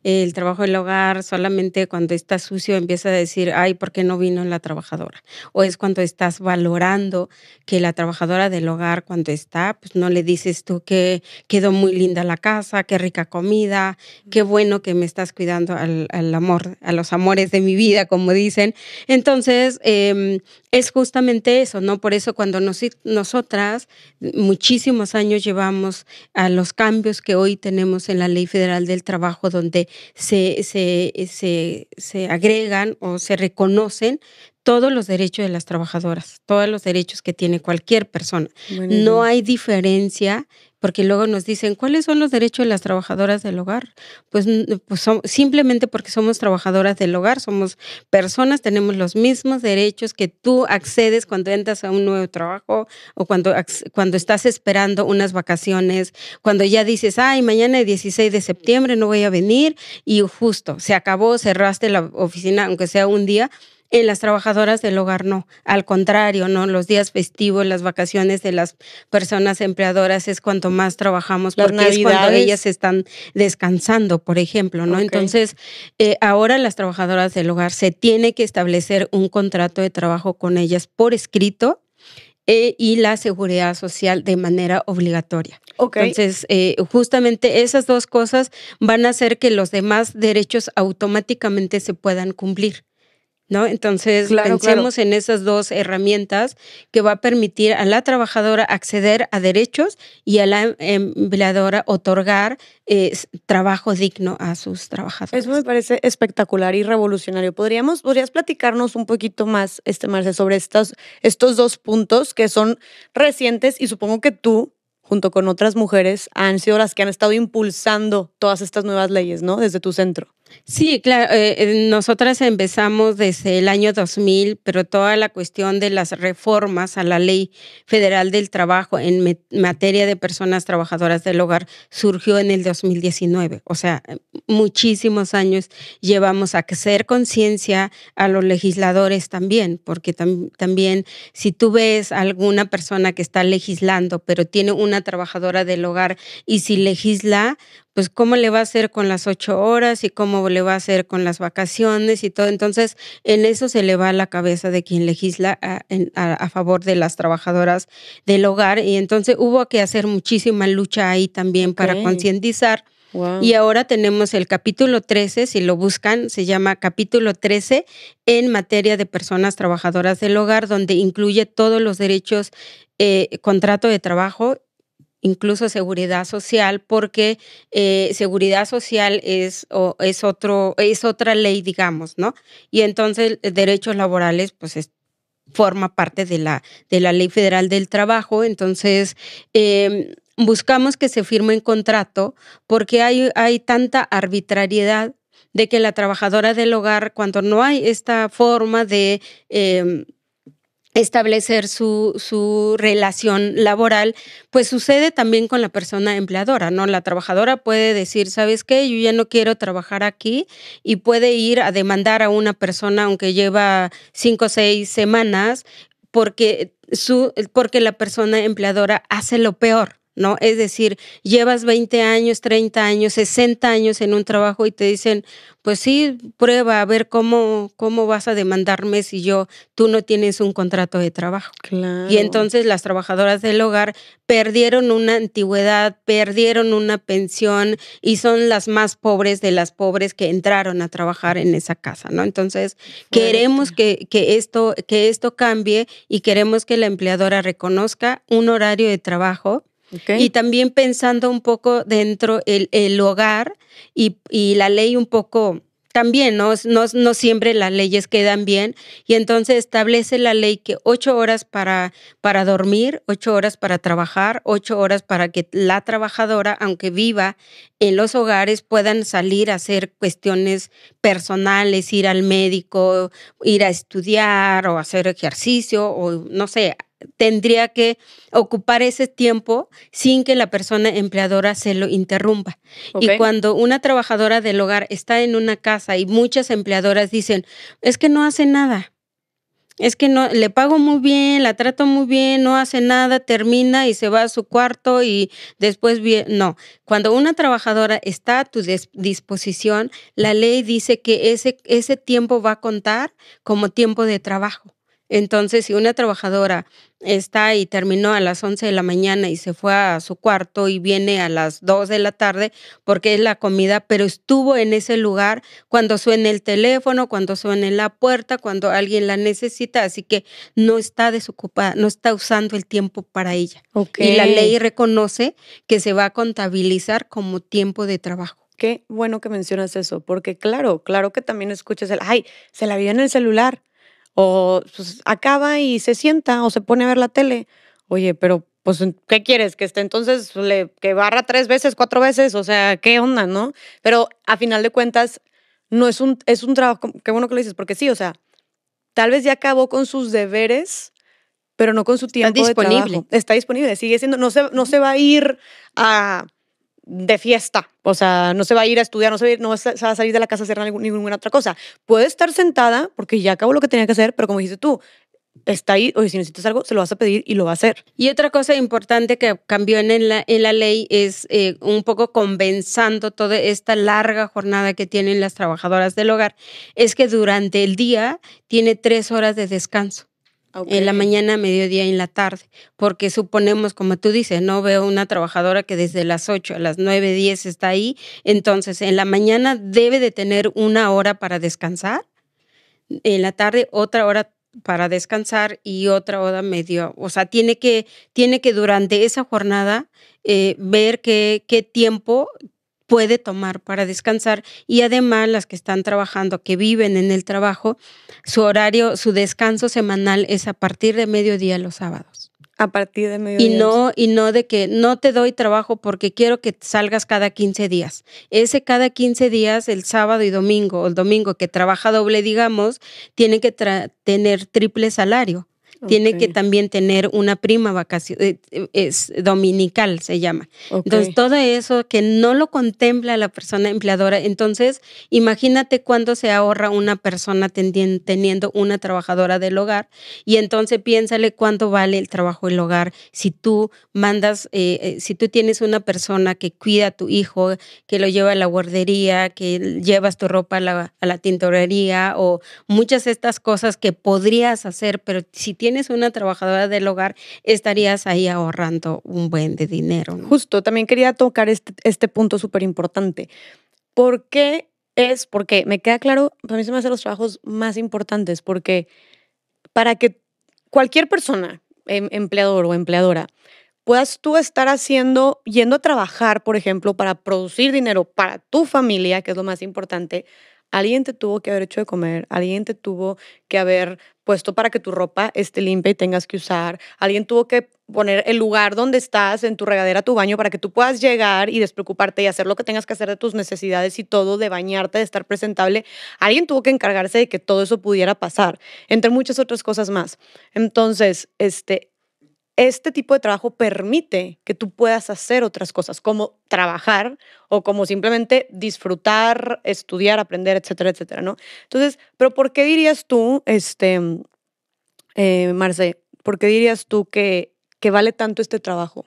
El trabajo del hogar solamente cuando está sucio empieza a decir, ay, ¿por qué no vino la trabajadora? O es cuando estás valorando que la trabajadora del hogar cuando está, pues no le dices tú que quedó muy linda la casa, qué rica comida, qué bueno que me estás cuidando al, amor, a los amores de mi vida, como dicen. Entonces, em, es justamente eso, ¿no? Por eso cuando nosotras, muchísimos años llevamos a los cambios que hoy tenemos en la Ley Federal del Trabajo, donde se, se, se, agregan o se reconocen todos los derechos de las trabajadoras, todos los derechos que tiene cualquier persona. No hay diferencia porque luego nos dicen, ¿cuáles son los derechos de las trabajadoras del hogar? Pues, pues simplemente porque somos trabajadoras del hogar, somos personas, tenemos los mismos derechos que tú accedes cuando entras a un nuevo trabajo o cuando, cuando estás esperando unas vacaciones, cuando ya dices, ay, mañana es 16 de septiembre no voy a venir y justo se acabó, cerraste la oficina, aunque sea un día, En las trabajadoras del hogar no, al contrario, ¿no? Los días festivos, las vacaciones de las personas empleadoras es cuanto más trabajamos porque es cuando ellas están descansando, por ejemplo, ¿no? Entonces, eh, ahora las trabajadoras del hogar se tiene que establecer un contrato de trabajo con ellas por escrito eh, y la seguridad social de manera obligatoria. Entonces, eh, justamente esas dos cosas van a hacer que los demás derechos automáticamente se puedan cumplir. ¿No? Entonces, pensemos en esas dos herramientas que va a permitir a la trabajadora acceder a derechos y a la empleadora otorgar eh, trabajo digno a sus trabajadores. Eso me parece espectacular y revolucionario. ¿Podríamos, ¿Podrías platicarnos un poquito más, este, Marce, sobre estos, estos dos puntos que son recientes y supongo que tú junto con otras mujeres, han sido las que han estado impulsando todas estas nuevas leyes, ¿no? Desde tu centro. Sí, claro. Eh, eh, nosotras empezamos desde el año 2000, pero toda la cuestión de las reformas a la ley federal del trabajo en materia de personas trabajadoras del hogar surgió en el 2019. O sea, muchísimos años llevamos a hacer conciencia a los legisladores también, porque también si tú ves alguna persona que está legislando, pero tiene una trabajadora del hogar y si legisla, pues cómo le va a hacer con las ocho horas y cómo le va a hacer con las vacaciones y todo. Entonces, en eso se le va a la cabeza de quien legisla a, favor de las trabajadoras del hogar. Y entonces hubo que hacer muchísima lucha ahí también para concientizar. Y ahora tenemos el capítulo 13, si lo buscan, se llama capítulo 13 en materia de personas trabajadoras del hogar, donde incluye todos los derechos, eh, contrato de trabajo incluso seguridad social, porque eh, seguridad social es, es, otro, es otra ley, digamos, ¿no? Y entonces eh, derechos laborales, pues forma parte de la, de la ley federal del trabajo. Entonces, em, buscamos que se firme un contrato porque hay, hay tanta arbitrariedad de que la trabajadora del hogar, cuando no hay esta forma de... Em, establecer su, su, relación laboral, pues sucede también con la persona empleadora, ¿no? La trabajadora puede decir, ¿sabes qué? Yo ya no quiero trabajar aquí y puede ir a demandar a una persona aunque lleva cinco o seis semanas porque, su, porque la persona empleadora hace lo peor. ¿No? Es decir, llevas 20 años, 30 años, 60 años en un trabajo y te dicen, pues sí, prueba a ver cómo, cómo vas a demandarme si yo, tú no tienes un contrato de trabajo. Y entonces las trabajadoras del hogar perdieron una antigüedad, perdieron una pensión y son las más pobres de las pobres que entraron a trabajar en esa casa, ¿no? Entonces, queremos que, que, esto, que esto cambie y queremos que la empleadora reconozca un horario de trabajo y también pensando un poco dentro el, el hogar y, y, la ley un poco también, ¿no? ¿no? No siempre las leyes quedan bien y entonces establece la ley que ocho horas para, para dormir, ocho horas para trabajar, ocho horas para que la trabajadora, aunque viva en los hogares, puedan salir a hacer cuestiones personales, ir al médico, ir a estudiar o hacer ejercicio o no sé, tendría que ocupar ese tiempo sin que la persona empleadora se lo interrumpa. Y cuando una trabajadora del hogar está en una casa y muchas empleadoras dicen, es que no hace nada, es que no le pago muy bien, la trato muy bien, no hace nada, termina y se va a su cuarto y después no. Cuando una trabajadora está a tu disposición, la ley dice que ese ese tiempo va a contar como tiempo de trabajo. Entonces, si una trabajadora está y terminó a las 11 de la mañana y se fue a su cuarto y viene a las 2 de la tarde porque es la comida, pero estuvo en ese lugar cuando suene el teléfono, cuando suene la puerta, cuando alguien la necesita, así que no está desocupada, no está usando el tiempo para ella. Y la ley reconoce que se va a contabilizar como tiempo de trabajo. Qué bueno que mencionas eso, porque claro, claro que también escuchas el, ay, se la vio en el celular o pues, acaba y se sienta o se pone a ver la tele. Oye, pero pues, ¿qué quieres? Que esté entonces, le, que barra tres veces, cuatro veces, o sea, ¿qué onda, no? Pero a final de cuentas, no es un, es un trabajo, qué bueno que lo dices, porque sí, o sea, tal vez ya acabó con sus deberes, pero no con su tiempo Está disponible. Está disponible, sigue siendo, no se, no se va a ir a de fiesta, o sea, no se va a ir a estudiar, no se va a, salir de la casa a hacer ninguna otra cosa. Puede estar sentada porque ya acabó lo que tenía que hacer, pero como dijiste tú, está ahí, oye, si necesitas algo, se lo vas a pedir y lo va a hacer. Y otra cosa importante que cambió en la, en la ley es eh, un poco compensando toda esta larga jornada que tienen las trabajadoras del hogar, es que durante el día tiene tres horas de descanso. En la mañana, mediodía y en la tarde, porque suponemos, como tú dices, no veo una trabajadora que desde las 8 a las 9, 10 está ahí, entonces en la mañana debe de tener una hora para descansar, en la tarde otra hora para descansar y otra hora medio. O sea, tiene que, tiene que durante esa jornada eh, ver qué, qué tiempo puede tomar para descansar y además las que están trabajando, que viven en el trabajo, su horario, su descanso semanal es a partir de mediodía los sábados. A partir de mediodía. Y no, y no de que no te doy trabajo porque quiero que salgas cada 15 días. Ese cada 15 días, el sábado y domingo, o el domingo que trabaja doble, digamos, tiene que tener triple salario tiene que también tener una prima vacación, eh, es dominical se llama. Entonces, todo eso que no lo contempla la persona empleadora, entonces imagínate cuándo se ahorra una persona teniendo una trabajadora del hogar y entonces piénsale cuánto vale el trabajo del hogar. Si tú mandas, eh, eh, si tú tienes una persona que cuida a tu hijo, que lo lleva a la guardería, que llevas tu ropa a la, a la tintorería o muchas de estas cosas que podrías hacer, pero si tienes tienes una trabajadora del hogar, estarías ahí ahorrando un buen de dinero. Justo, también quería tocar este, este punto súper importante. ¿Por qué es? Porque me queda claro, para mí se me hacen los trabajos más importantes, porque para que cualquier persona, em, empleador o empleadora, puedas tú estar haciendo, yendo a trabajar, por ejemplo, para producir dinero para tu familia, que es lo más importante, alguien te tuvo que haber hecho de comer, alguien te tuvo que haber puesto para que tu ropa esté limpia y tengas que usar, alguien tuvo que poner el lugar donde estás, en tu regadera, tu baño, para que tú puedas llegar y despreocuparte y hacer lo que tengas que hacer de tus necesidades y todo, de bañarte, de estar presentable. Alguien tuvo que encargarse de que todo eso pudiera pasar, entre muchas otras cosas más. Entonces, este, este tipo de trabajo permite que tú puedas hacer otras cosas, como trabajar o como simplemente disfrutar, estudiar, aprender, etcétera, etcétera, ¿no? Entonces, pero ¿por qué dirías tú, este, eh, Marce, por qué dirías tú que, que vale tanto este trabajo?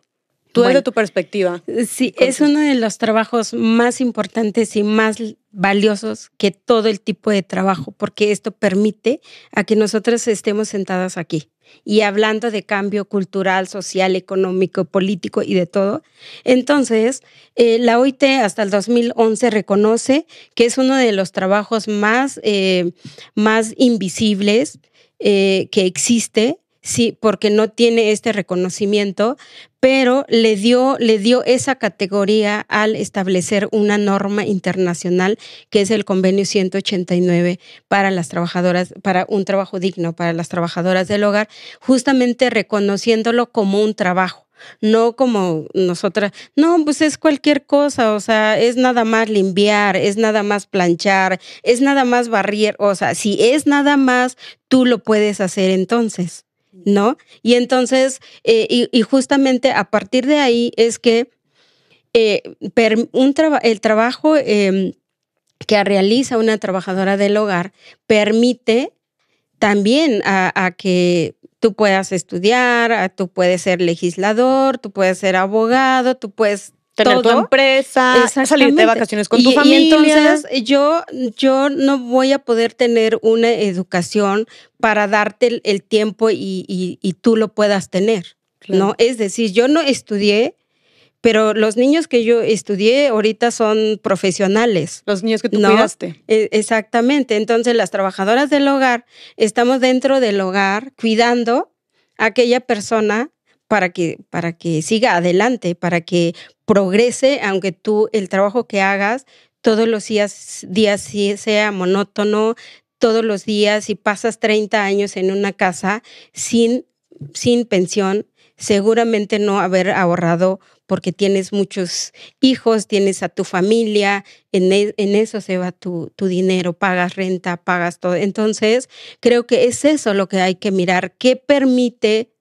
Tú desde tu perspectiva. Sí, es uno de los trabajos más importantes y más valiosos que todo el tipo de trabajo, porque esto permite a que nosotros estemos sentadas aquí y hablando de cambio cultural, social, económico, político y de todo. Entonces, eh, la OIT hasta el 2011 reconoce que es uno de los trabajos más, eh, más invisibles eh, que existe sí, porque no tiene este reconocimiento, pero le dio, le dio esa categoría al establecer una norma internacional que es el convenio 189 para las trabajadoras, para un trabajo digno para las trabajadoras del hogar, justamente reconociéndolo como un trabajo no como nosotras, no, pues es cualquier cosa, o sea, es nada más limpiar, es nada más planchar, es nada más barrier, o sea, si es nada más, tú lo puedes hacer entonces. ¿No? Y entonces, eh, y, justamente a partir de ahí es que eh, un el trabajo em, que realiza una trabajadora del hogar permite también a, que tú puedas estudiar, tú puedes ser legislador, tú puedes ser abogado, tú puedes tener tu empresa, salir de vacaciones con tu familia. Y entonces yo, yo no voy a poder tener una educación para darte el, tiempo y, tú lo puedas tener, ¿no? Es decir, yo no estudié, pero los niños que yo estudié ahorita son profesionales. Los niños que tú cuidaste. E, exactamente. Entonces las trabajadoras del hogar estamos dentro del hogar cuidando a aquella persona para que, para que siga adelante, para que progrese, aunque tú el trabajo que hagas todos los días, días sea monótono, todos los días, si pasas 30 años en una casa sin, sin pensión, seguramente no haber ahorrado porque tienes muchos hijos, tienes a tu familia, en, e, en eso se va tu, tu, dinero, pagas renta, pagas todo. Entonces, creo que es eso lo que hay que mirar, qué permite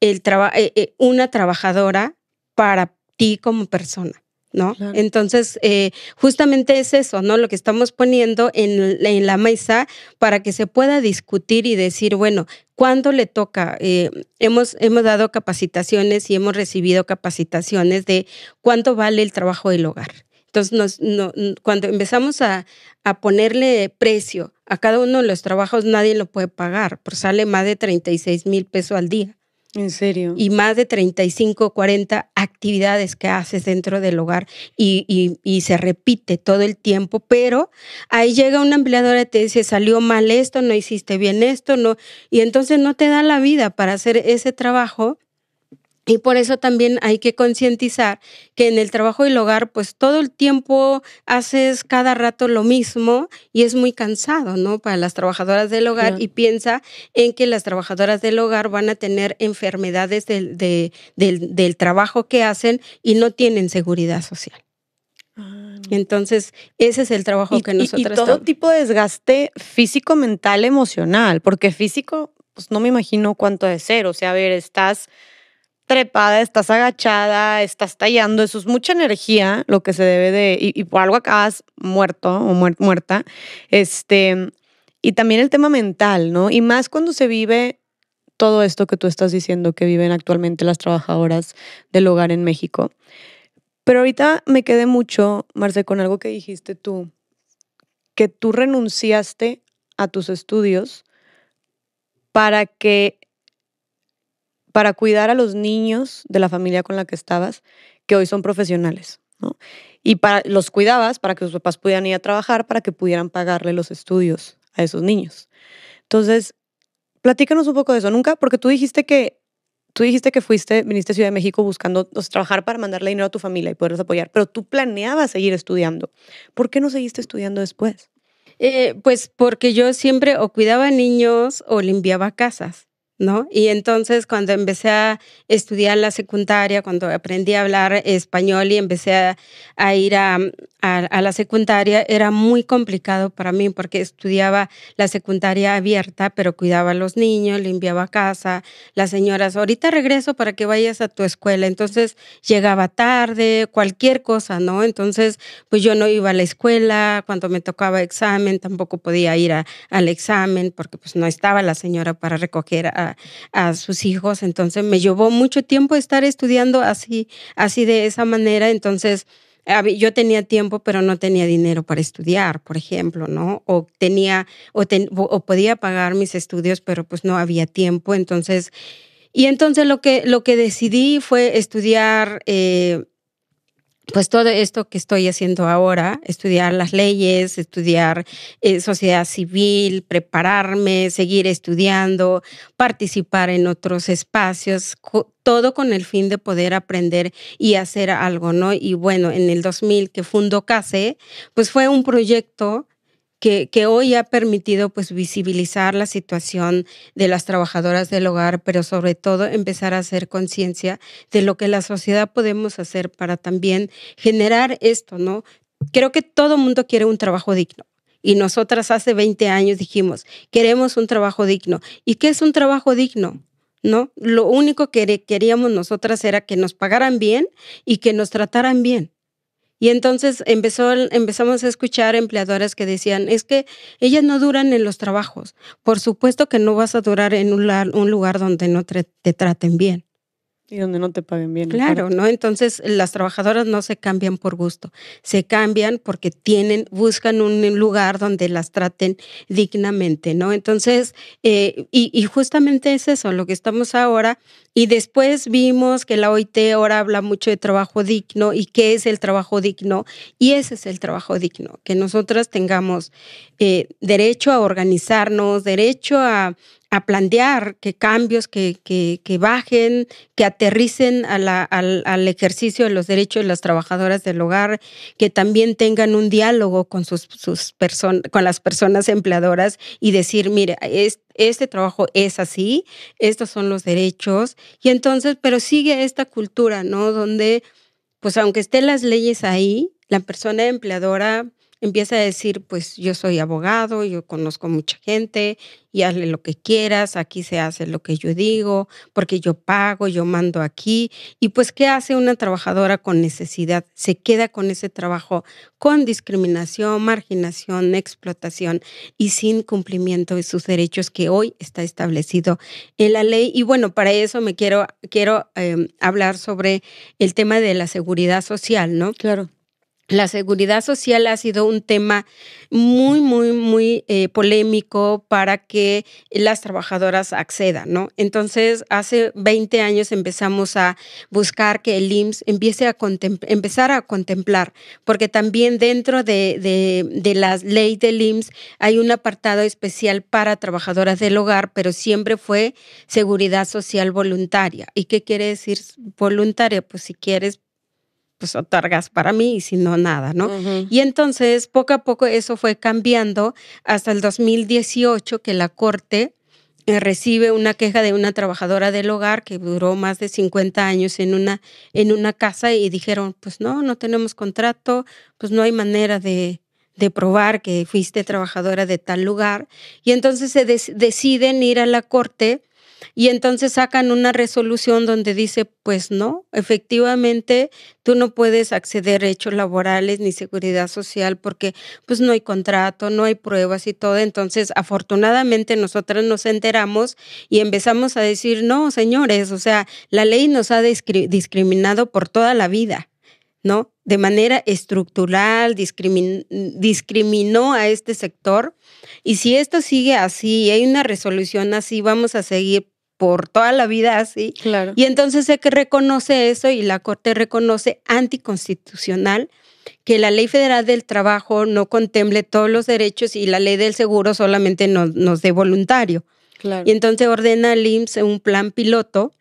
el eh, eh, una trabajadora para ti como persona. ¿no? Entonces, eh, justamente es eso, ¿no? Lo que estamos poniendo en, en, la mesa para que se pueda discutir y decir, bueno, ¿cuándo le toca? Eh, hemos, hemos dado capacitaciones y hemos recibido capacitaciones de cuánto vale el trabajo del hogar. Entonces, nos, cuando empezamos a, a, ponerle precio a cada uno de los trabajos, nadie lo puede pagar, porque sale más de 36 mil pesos al día. ¿En serio? Y más de 35, 40 actividades que haces dentro del hogar y, y, se repite todo el tiempo, pero ahí llega una empleadora y te dice, salió mal esto, no hiciste bien esto, no, y entonces no te da la vida para hacer ese trabajo y por eso también hay que concientizar que en el trabajo del hogar, pues todo el tiempo haces cada rato lo mismo y es muy cansado, ¿no? Para las trabajadoras del hogar y piensa en que las trabajadoras del hogar van a tener enfermedades del, del, trabajo que hacen y no tienen seguridad social. Ah, Entonces, ese es el trabajo que nosotros... Y, todo tipo de desgaste físico, mental, emocional, porque físico, pues no me imagino cuánto de ser. O sea, a ver, estás trepada, estás agachada, estás tallando, eso es mucha energía, lo que se debe de, y, por algo acabas muerto o muerta, este, y también el tema mental, ¿no? Y más cuando se vive todo esto que tú estás diciendo que viven actualmente las trabajadoras del hogar en México. Pero ahorita me quedé mucho, Marce, con algo que dijiste tú, que tú renunciaste a tus estudios para que para cuidar a los niños de la familia con la que estabas, que hoy son profesionales. Y para, los cuidabas para que sus papás pudieran ir a trabajar, para que pudieran pagarle los estudios a esos niños. Entonces, platícanos un poco de eso. Nunca, porque tú dijiste que tú dijiste que fuiste, viniste a Ciudad de México buscando trabajar para mandarle dinero a tu familia y poderlos apoyar, pero tú planeabas seguir estudiando. ¿Por qué no seguiste estudiando después? Eh, pues porque yo siempre o cuidaba niños o limpiaba casas. ¿No? Y entonces cuando empecé a estudiar la secundaria, cuando aprendí a hablar español y empecé a, ir a, a, la secundaria, era muy complicado para mí porque estudiaba la secundaria abierta, pero cuidaba a los niños, limpiaba casa, las señoras, ahorita regreso para que vayas a tu escuela. Entonces llegaba tarde, cualquier cosa, ¿no? Entonces, pues yo no iba a la escuela, cuando me tocaba examen, tampoco podía ir al examen porque pues no estaba la señora para recoger a a, sus hijos. Entonces me llevó mucho tiempo estar estudiando así, así de esa manera. Entonces yo tenía tiempo, pero no tenía dinero para estudiar, por ejemplo, ¿no? O tenía, o, o podía pagar mis estudios, pero pues no había tiempo. Entonces, y entonces lo que, lo que decidí fue estudiar eh, pues todo esto que estoy haciendo ahora, estudiar las leyes, estudiar eh, sociedad civil, prepararme, seguir estudiando, participar en otros espacios, todo con el fin de poder aprender y hacer algo, ¿no? Y bueno, en el 2000 que fundó CASE, pues fue un proyecto que, hoy ha permitido pues visibilizar la situación de las trabajadoras del hogar, pero sobre todo empezar a hacer conciencia de lo que la sociedad podemos hacer para también generar esto, ¿no? Creo que todo mundo quiere un trabajo digno. Y nosotras hace 20 años dijimos, queremos un trabajo digno. ¿Y qué es un trabajo digno? ¿No? Lo único que queríamos nosotras era que nos pagaran bien y que nos trataran bien. Y entonces empezó, empezamos a escuchar empleadoras que decían, es que ellas no duran en los trabajos. Por supuesto que no vas a durar en un, un lugar donde no te traten bien. Y donde no te paguen bien. Claro, ¿no? Entonces las trabajadoras no se cambian por gusto, se cambian porque tienen, buscan un lugar donde las traten dignamente, ¿no? Entonces, eh, y, justamente es eso, lo que estamos ahora. Y después vimos que la OIT ahora habla mucho de trabajo digno y qué es el trabajo digno. Y ese es el trabajo digno, que nosotras tengamos eh, derecho a organizarnos, derecho a a plantear que cambios que, que, bajen, que aterricen al, al, ejercicio de los derechos de las trabajadoras del hogar, que también tengan un diálogo con, sus, sus con las personas empleadoras y decir, mire, este trabajo es así, estos son los derechos. Y entonces, pero sigue esta cultura, ¿no? Donde, pues aunque estén las leyes ahí, la persona empleadora empieza a decir, pues yo soy abogado, yo conozco mucha gente y hazle lo que quieras, aquí se hace lo que yo digo, porque yo pago, yo mando aquí. Y pues, ¿qué hace una trabajadora con necesidad? Se queda con ese trabajo con discriminación, marginación, explotación y sin cumplimiento de sus derechos que hoy está establecido en la ley. Y bueno, para eso me quiero, quiero em, hablar sobre el tema de la seguridad social, ¿no? Claro la seguridad social ha sido un tema muy, muy, muy eh, polémico para que las trabajadoras accedan, ¿no? Entonces, hace 20 años empezamos a buscar que el IMSS empiece a empezar a contemplar, porque también dentro de, de, de la ley del IMSS hay un apartado especial para trabajadoras del hogar, pero siempre fue seguridad social voluntaria. ¿Y qué quiere decir voluntaria? Pues si quieres pues otorgas para mí y si no, nada, ¿no? Y entonces, poco a poco eso fue cambiando hasta el 2018 que la Corte eh, recibe una queja de una trabajadora del hogar que duró más de 50 años en una, en una casa y dijeron, pues no, no tenemos contrato, pues no hay manera de, de probar que fuiste trabajadora de tal lugar. Y entonces se deciden ir a la corte y entonces sacan una resolución donde dice, pues no, efectivamente tú no puedes acceder a hechos laborales ni seguridad social porque pues no hay contrato, no hay pruebas y todo. Entonces, afortunadamente nosotras nos enteramos y empezamos a decir, no, señores, o sea, la ley nos ha discriminado por toda la vida. ¿no? De manera estructural, discriminó a este sector. Y si esto sigue así y hay una resolución así, vamos a seguir por toda la vida así. Claro. Y entonces sé que reconoce eso y la Corte reconoce anticonstitucional que la Ley Federal del Trabajo no contemple todos los derechos y la Ley del Seguro solamente nos, nos dé voluntario. Claro. Y entonces ordena al IMSS un plan piloto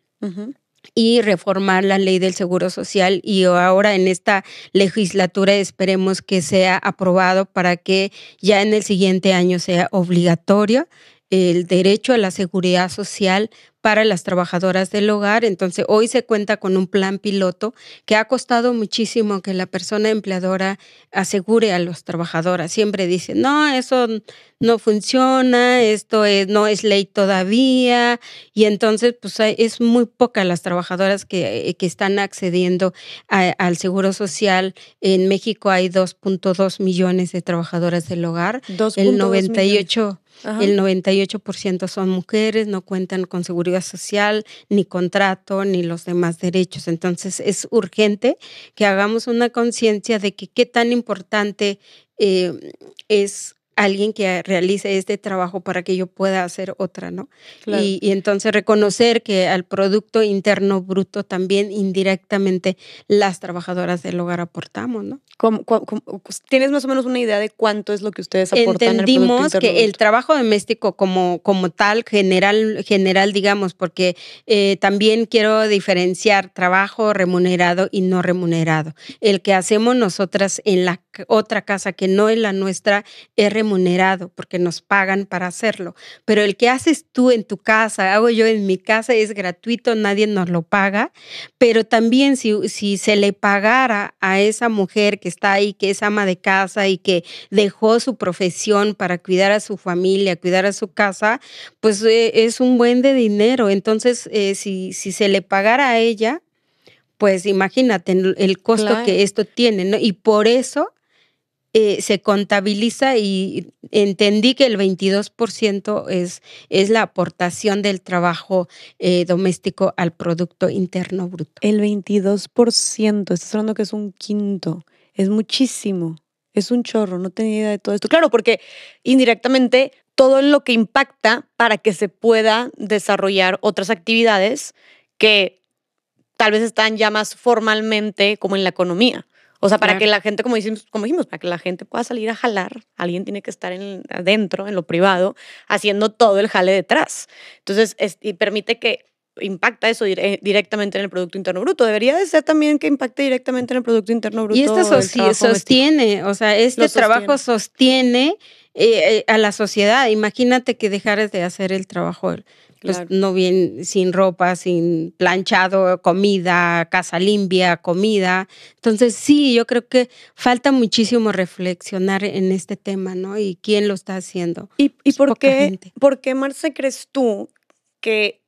y reformar la ley del seguro social y ahora en esta legislatura esperemos que sea aprobado para que ya en el siguiente año sea obligatorio el derecho a la seguridad social para las trabajadoras del hogar. Entonces, hoy se cuenta con un plan piloto que ha costado muchísimo que la persona empleadora asegure a los trabajadoras. Siempre dice, no, eso no funciona, esto es, no es ley todavía. Y entonces, pues es muy poca las trabajadoras que, que están accediendo al seguro social. En México hay 2.2 millones de trabajadoras del hogar. El 98 el 98% son mujeres, no cuentan con seguridad social, ni contrato, ni los demás derechos. Entonces es urgente que hagamos una conciencia de que qué tan importante eh, es alguien que realice este trabajo para que yo pueda hacer otra, ¿no? Y, entonces reconocer que al Producto Interno Bruto también indirectamente las trabajadoras del hogar aportamos, ¿no? tienes más o menos una idea de cuánto es lo que ustedes aportan? Entendimos que el trabajo doméstico como, como tal, general, general, digamos, porque eh, también quiero diferenciar trabajo remunerado y no remunerado. El que hacemos nosotras en la otra casa que no es la nuestra es remunerado porque nos pagan para hacerlo. Pero el que haces tú en tu casa, hago yo en mi casa, es gratuito, nadie nos lo paga. Pero también si, si se le pagara a esa mujer que está ahí, que es ama de casa y que dejó su profesión para cuidar a su familia, cuidar a su casa, pues eh, es un buen de dinero. Entonces, eh, si, si se le pagara a ella, pues imagínate el costo que esto tiene, ¿no? Y por eso eh, se contabiliza y entendí que el 22% es, es la aportación del trabajo eh, doméstico al Producto Interno Bruto. El 22%, estás hablando que es un quinto, es muchísimo, es un chorro, no tenía idea de todo esto. Claro, porque indirectamente todo lo que impacta para que se pueda desarrollar otras actividades que tal vez están ya más formalmente como en la economía. O sea, para que la gente, como dijimos, como dijimos, para que la gente pueda salir a jalar, alguien tiene que estar en, adentro, en lo privado, haciendo todo el jale detrás. Entonces, y permite que impacta eso directamente en el Producto Interno Bruto. Debería de ser también que impacte directamente en el Producto Interno Bruto. Y esto sostiene, o sea, este trabajo sostiene eh, a la sociedad. Imagínate que dejaras de hacer el trabajo pues no bien sin ropa, sin planchado, comida, casa limpia, comida. Entonces sí, yo creo que falta muchísimo reflexionar en este tema, ¿no? Y quién lo está haciendo. ¿Y, y por, qué, por qué, Marce, crees tú que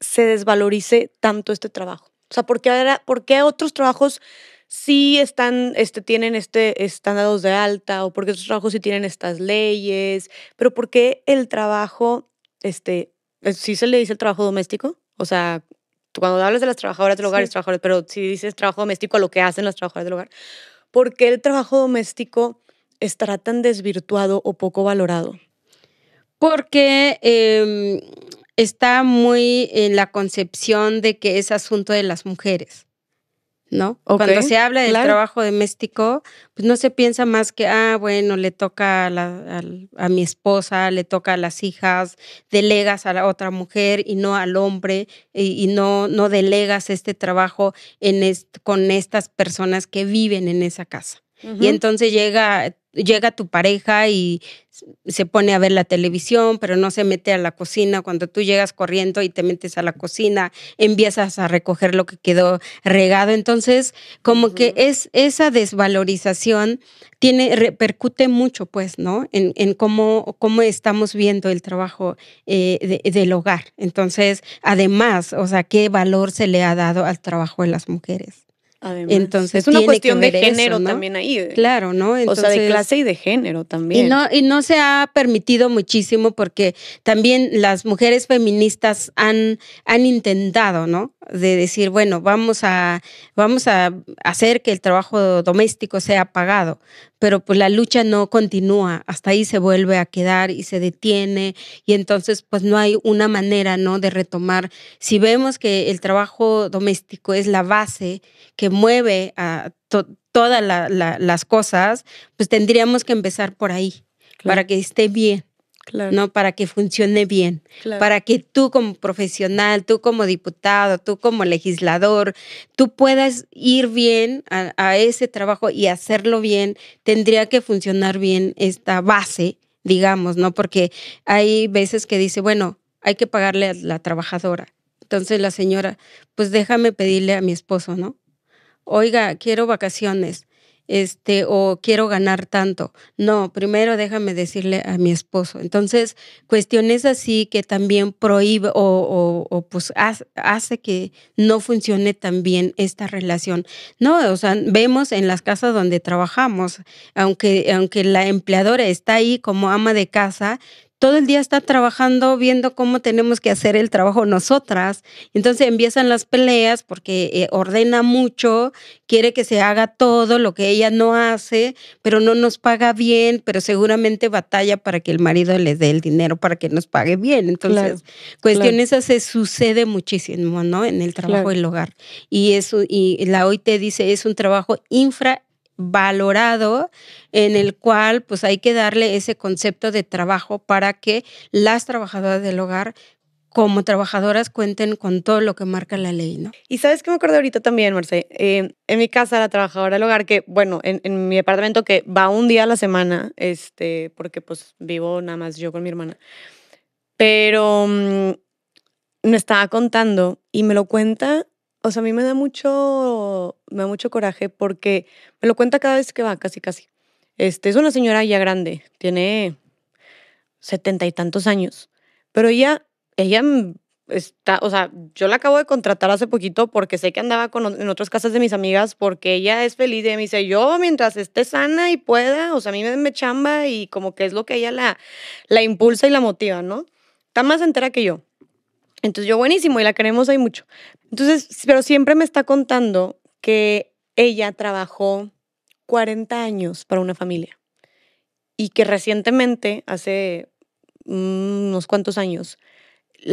se desvalorice tanto este trabajo? O sea, ¿por qué, por qué otros trabajos sí están, este, tienen este, están dados de alta o porque otros trabajos sí tienen estas leyes? Pero ¿por qué el trabajo, este, sí se le dice el trabajo doméstico? O sea, cuando hablas de las trabajadoras del hogar, es trabajadores, pero si dices trabajo doméstico a lo que hacen las trabajadoras del hogar, ¿por qué el trabajo doméstico estará tan desvirtuado o poco valorado? Porque em, está muy en la concepción de que es asunto de las mujeres. ¿No? Cuando se habla del trabajo doméstico, pues no se piensa más que, ah, bueno, le toca a, mi esposa, le toca a las hijas, delegas a la otra mujer y no al hombre, y, no, no delegas este trabajo en con estas personas que viven en esa casa. Y entonces llega llega tu pareja y se pone a ver la televisión, pero no se mete a la cocina. Cuando tú llegas corriendo y te metes a la cocina, empiezas a recoger lo que quedó regado. Entonces, como que es esa desvalorización tiene, repercute mucho, pues, ¿no? En, cómo, cómo estamos viendo el trabajo eh, del hogar. Entonces, además, o sea, qué valor se le ha dado al trabajo de las mujeres. Entonces, es una cuestión de género también ahí. Claro, ¿no? o sea, de clase y de género también. Y no, y no se ha permitido muchísimo porque también las mujeres feministas han, han intentado, ¿no? De decir, bueno, vamos a, vamos a hacer que el trabajo doméstico sea pagado, pero pues la lucha no continúa, hasta ahí se vuelve a quedar y se detiene y entonces pues no hay una manera, ¿no? De retomar. Si vemos que el trabajo doméstico es la base que mueve a todas las cosas, pues tendríamos que empezar por ahí, para que esté bien. ¿No? Para que funcione bien, para que tú como profesional, tú como diputado, tú como legislador, tú puedas ir bien a, a, ese trabajo y hacerlo bien, tendría que funcionar bien esta base, digamos, ¿no? Porque hay veces que dice, bueno, hay que pagarle a la trabajadora. Entonces la señora, pues déjame pedirle a mi esposo, ¿no? oiga, quiero vacaciones, este, o quiero ganar tanto. No, primero déjame decirle a mi esposo. Entonces, cuestiones así que también prohíbe o, pues hace, que no funcione tan bien esta relación. No, o sea, vemos en las casas donde trabajamos, aunque, aunque la empleadora está ahí como ama de casa, todo el día está trabajando viendo cómo tenemos que hacer el trabajo nosotras. Entonces empiezan las peleas porque eh, ordena mucho, quiere que se haga todo lo que ella no hace, pero no nos paga bien, pero seguramente batalla para que el marido le dé el dinero para que nos pague bien. Entonces, cuestiones claro. se sucede muchísimo, ¿no? En el trabajo del hogar. Y eso, y la OIT dice, es un trabajo infra valorado en el cual pues hay que darle ese concepto de trabajo para que las trabajadoras del hogar como trabajadoras cuenten con todo lo que marca la ley, ¿no? Y sabes que me acuerdo ahorita también, Marce, eh, en mi casa la trabajadora del hogar, que bueno, en, mi departamento que va un día a la semana, este, porque pues vivo nada más yo con mi hermana, pero mm, me estaba contando y me lo cuenta o sea, a mí me da mucho, me da mucho coraje porque me lo cuenta cada vez que va, casi, casi. Este, es una señora ya grande, tiene setenta y tantos años, pero ella, ella está, o sea, yo la acabo de contratar hace poquito porque sé que andaba con, en otras casas de mis amigas porque ella es feliz y me dice, yo mientras esté sana y pueda, o sea, a mí me, chamba y como que es lo que ella la, la impulsa y la motiva, ¿no? Está más entera que yo. Entonces yo buenísimo y la queremos ahí mucho. Entonces, pero siempre me está contando que ella trabajó 40 años para una familia y que recientemente, hace unos cuantos años,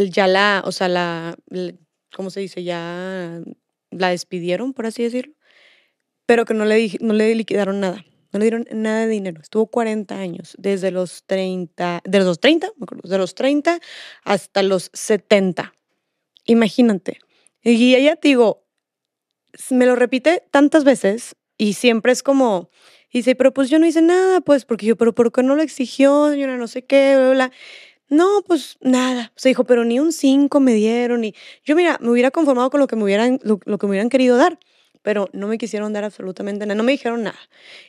ya la, o sea, la, ¿cómo se dice? Ya la despidieron, por así decirlo, pero que no le, no le liquidaron nada. No le dieron nada de dinero. Estuvo 40 años, desde los 30, de los 30, me acuerdo, de los 30 hasta los 70. Imagínate. Y ella, te digo, me lo repite tantas veces y siempre es como, dice, pero pues yo no hice nada, pues, porque yo, pero ¿por qué no lo exigió, señora? No sé qué, bla, bla. No, pues nada. Se dijo, pero ni un 5 me dieron. Y yo, mira, me hubiera conformado con lo que me hubieran, lo, que me hubieran querido dar, pero no me quisieron dar absolutamente nada. No me dijeron nada.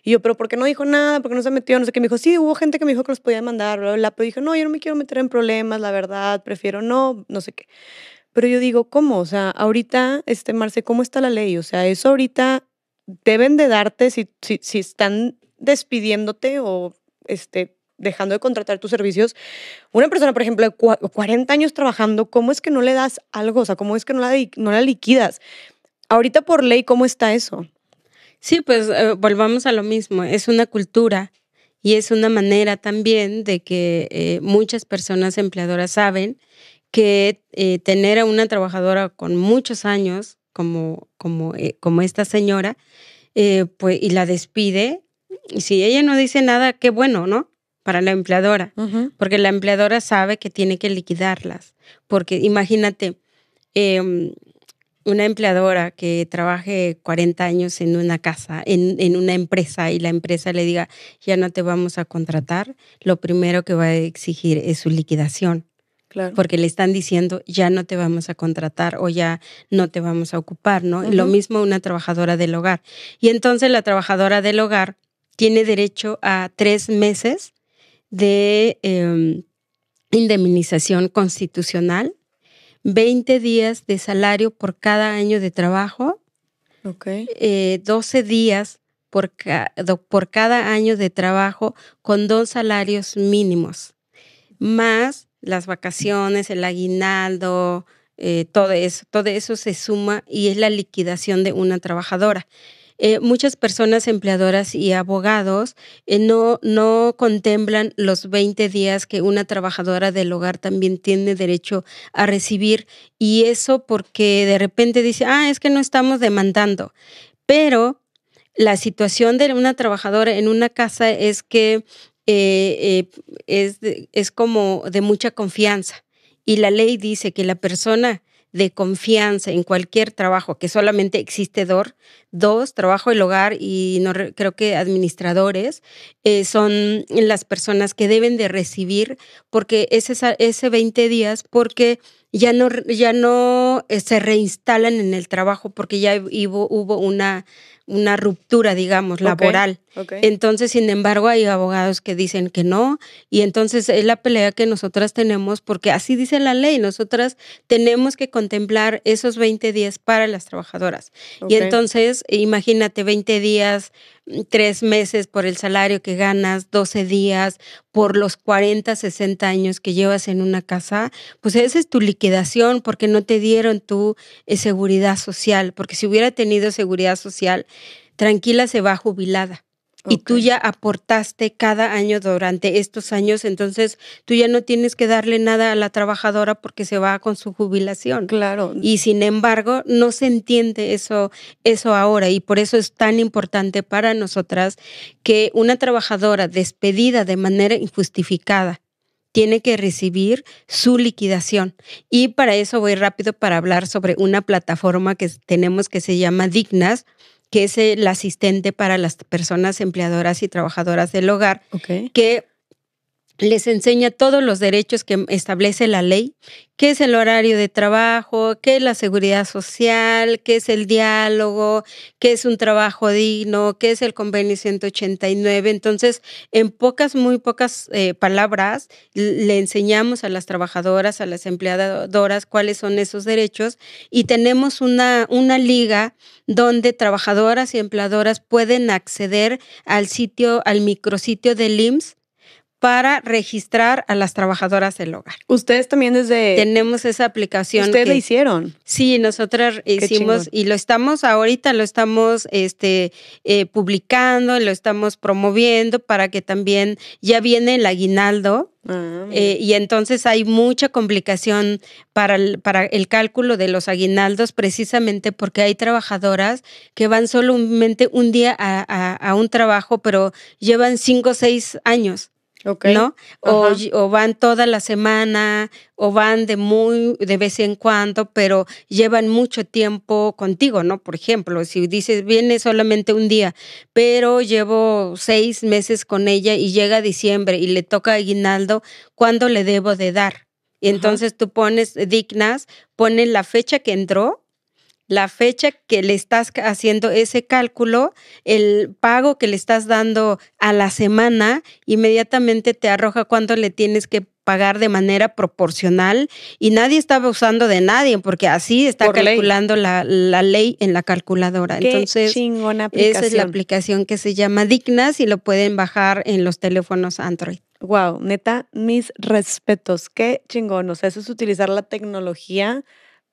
Y yo, pero ¿por qué no dijo nada? ¿Por qué no se metió? No sé qué. Me dijo, sí, hubo gente que me dijo que los podía mandar, bla, bla, Pero dije, no, yo no me quiero meter en problemas, la verdad, prefiero no, no sé qué. Pero yo digo, ¿cómo? O sea, ahorita, este, Marce, ¿cómo está la ley? O sea, eso ahorita deben de darte si, si, si están despidiéndote o este, dejando de contratar tus servicios. Una persona, por ejemplo, de 40 años trabajando, ¿cómo es que no le das algo? O sea, ¿cómo es que no la, no la liquidas? Ahorita por ley, ¿cómo está eso? Sí, pues eh, volvamos a lo mismo. Es una cultura y es una manera también de que eh, muchas personas empleadoras saben que eh, tener a una trabajadora con muchos años, como, como, como esta señora, pues, y la despide, y si ella no dice nada, qué bueno, ¿no? Para la empleadora, porque la empleadora sabe que tiene que liquidarlas. Porque imagínate, em, una empleadora que trabaje 40 años en una casa, en, en, una empresa, y la empresa le diga, ya no te vamos a contratar, lo primero que va a exigir es su liquidación. Porque le están diciendo, ya no te vamos a contratar o ya no te vamos a ocupar, ¿no? Lo mismo una trabajadora del hogar. Y entonces la trabajadora del hogar tiene derecho a tres meses de em, indemnización constitucional, 20 días de salario por cada año de trabajo, okay. 12 eh, días por, por cada año de trabajo con dos salarios mínimos, más las vacaciones, el aguinaldo, eh, todo eso, todo eso se suma y es la liquidación de una trabajadora. Eh, muchas personas empleadoras y abogados eh, no, no contemplan los 20 días que una trabajadora del hogar también tiene derecho a recibir. Y eso porque de repente dice, ah, es que no estamos demandando, pero la situación de una trabajadora en una casa es que eh, es, es como de mucha confianza. Y la ley dice que la persona de confianza en cualquier trabajo, que solamente existe dos, dos trabajo el hogar y no creo que administradores, eh, son las personas que deben de recibir, porque ese, ese 20 días, porque ya no, ya no eh, se reinstalan en el trabajo, porque ya hubo, hubo una una ruptura, digamos, laboral. Entonces, sin embargo, hay abogados que dicen que no, y entonces es la pelea que nosotras tenemos, porque así dice la ley, nosotras tenemos que contemplar esos 20 días para las trabajadoras. Y entonces, imagínate 20 días tres meses por el salario que ganas, 12 días por los 40, 60 años que llevas en una casa, pues esa es tu liquidación porque no te dieron tu eh, seguridad social, porque si hubiera tenido seguridad social, tranquila se va jubilada y tú ya aportaste cada año durante estos años, entonces tú ya no tienes que darle nada a la trabajadora porque se va con su jubilación. Claro. Y sin embargo, no se entiende eso, eso ahora y por eso es tan importante para nosotras que una trabajadora despedida de manera injustificada tiene que recibir su liquidación. Y para eso voy rápido para hablar sobre una plataforma que tenemos que se llama Dignas, que es el asistente para las personas empleadoras y trabajadoras del hogar, que les enseña todos los derechos que establece la ley, qué es el horario de trabajo, qué es la seguridad social, qué es el diálogo, qué es un trabajo digno, qué es el convenio 189. Entonces, en pocas, muy pocas eh, palabras, le enseñamos a las trabajadoras, a las empleadoras cuáles son esos derechos y tenemos una, una liga donde trabajadoras y empleadoras pueden acceder al sitio, al micrositio del IMSS para registrar a las trabajadoras del hogar. Ustedes también desde... Tenemos esa aplicación. Ustedes la hicieron. Sí, nosotras hicimos y lo estamos ahorita, lo estamos este, eh, publicando, lo estamos promoviendo para que también ya viene el aguinaldo. Ah, eh, y entonces hay mucha complicación para el, para el cálculo de los aguinaldos precisamente porque hay trabajadoras que van solamente un día a, a un trabajo, pero llevan cinco o seis años. ¿No? O, van toda la semana, o van de muy de vez en cuando, pero llevan mucho tiempo contigo, ¿no? Por ejemplo, si dices, viene solamente un día, pero llevo seis meses con ella y llega diciembre y le toca aguinaldo, ¿cuándo le debo de dar? Y entonces tú pones dignas, pones la fecha que entró la fecha que le estás haciendo ese cálculo, el pago que le estás dando a la semana, inmediatamente te arroja cuánto le tienes que pagar de manera proporcional y nadie estaba usando de nadie porque así está calculando La, ley en la calculadora. Entonces, esa es la aplicación que se llama Dignas y lo pueden bajar en los teléfonos Android. Wow, neta, mis respetos. Qué chingón. O sea, eso es utilizar la tecnología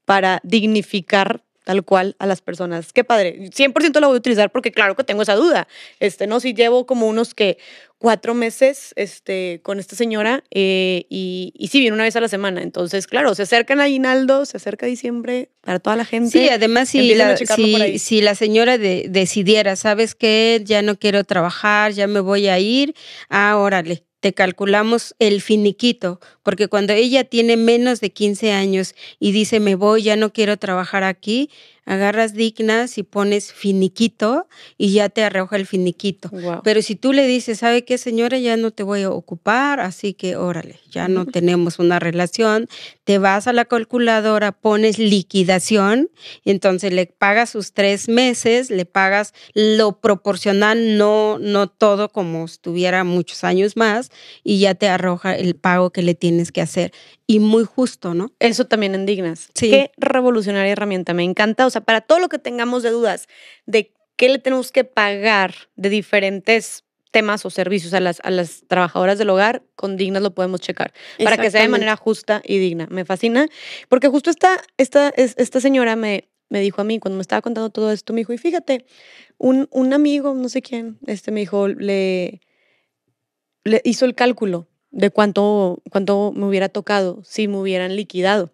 para dignificar tal cual a las personas. Qué padre. 100% lo voy a utilizar porque claro que tengo esa duda. Este, no, si llevo como unos que cuatro meses este, con esta señora eh, y, y sí, viene una vez a la semana. Entonces, claro, se acercan a Aguinaldo, se acerca diciembre para toda la gente. Sí, además si la, si, la señora decidiera, ¿sabes qué? Ya no quiero trabajar, ya me voy a ir, ah, órale, te calculamos el finiquito, porque cuando ella tiene menos de 15 años y dice, me voy, ya no quiero trabajar aquí, agarras dignas y pones finiquito y ya te arroja el finiquito. Pero si tú le dices, ¿sabe qué, señora? Ya no te voy a ocupar, así que órale, ya no tenemos una relación, te vas a la calculadora, pones liquidación, entonces le pagas sus tres meses, le pagas lo proporcional, no, no todo como estuviera muchos años más, y ya te arroja el pago que le tienes que hacer y muy justo, ¿no? Eso también en Dignas. Sí. Qué revolucionaria herramienta, me encanta. O sea, para todo lo que tengamos de dudas de qué le tenemos que pagar de diferentes temas o servicios a las, a las trabajadoras del hogar, con Dignas lo podemos checar, para que sea de manera justa y digna. Me fascina, porque justo esta, esta, esta señora me, me dijo a mí, cuando me estaba contando todo esto, me dijo, y fíjate, un, un amigo, no sé quién, este me dijo, le, le hizo el cálculo de cuánto, cuánto me hubiera tocado si me hubieran liquidado.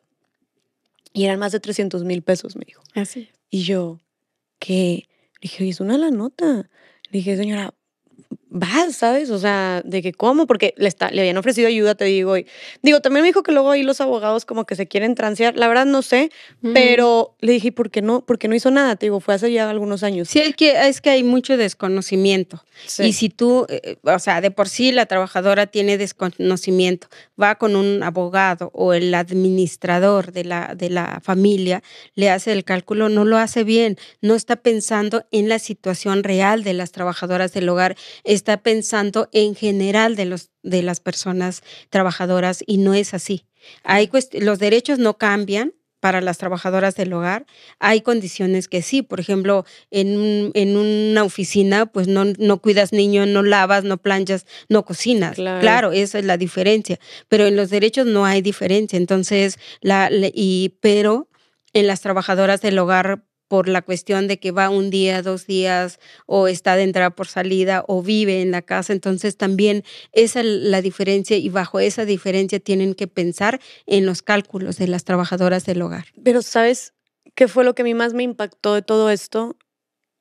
Y eran más de 300 mil pesos, me dijo. Así. Y yo, ¿qué? Le dije, es una la nota. Le dije, señora, vas, ¿sabes? O sea, de que cómo, porque le, está, le habían ofrecido ayuda, te digo. Y, digo, también me dijo que luego ahí los abogados como que se quieren transear. La verdad no sé, pero le dije, ¿por qué no? Porque no hizo nada, te digo, fue hace ya algunos años. Sí, es que, es que hay mucho desconocimiento. Y si tú, eh, o sea, de por sí la trabajadora tiene desconocimiento, va con un abogado o el administrador de la, de la familia, le hace el cálculo, no lo hace bien, no está pensando en la situación real de las trabajadoras del hogar está pensando en general de, los, de las personas trabajadoras y no es así. Hay los derechos no cambian para las trabajadoras del hogar. Hay condiciones que sí, por ejemplo, en, en una oficina, pues no, no cuidas niños, no lavas, no planchas, no cocinas. Claro. esa es la diferencia. Pero en los derechos no hay diferencia. Entonces, la, y, pero en las trabajadoras del hogar por la cuestión de que va un día, dos días, o está de entrada por salida, o vive en la casa. Entonces también esa es la diferencia y bajo esa diferencia tienen que pensar en los cálculos de las trabajadoras del hogar. Pero ¿sabes qué fue lo que a mí más me impactó de todo esto?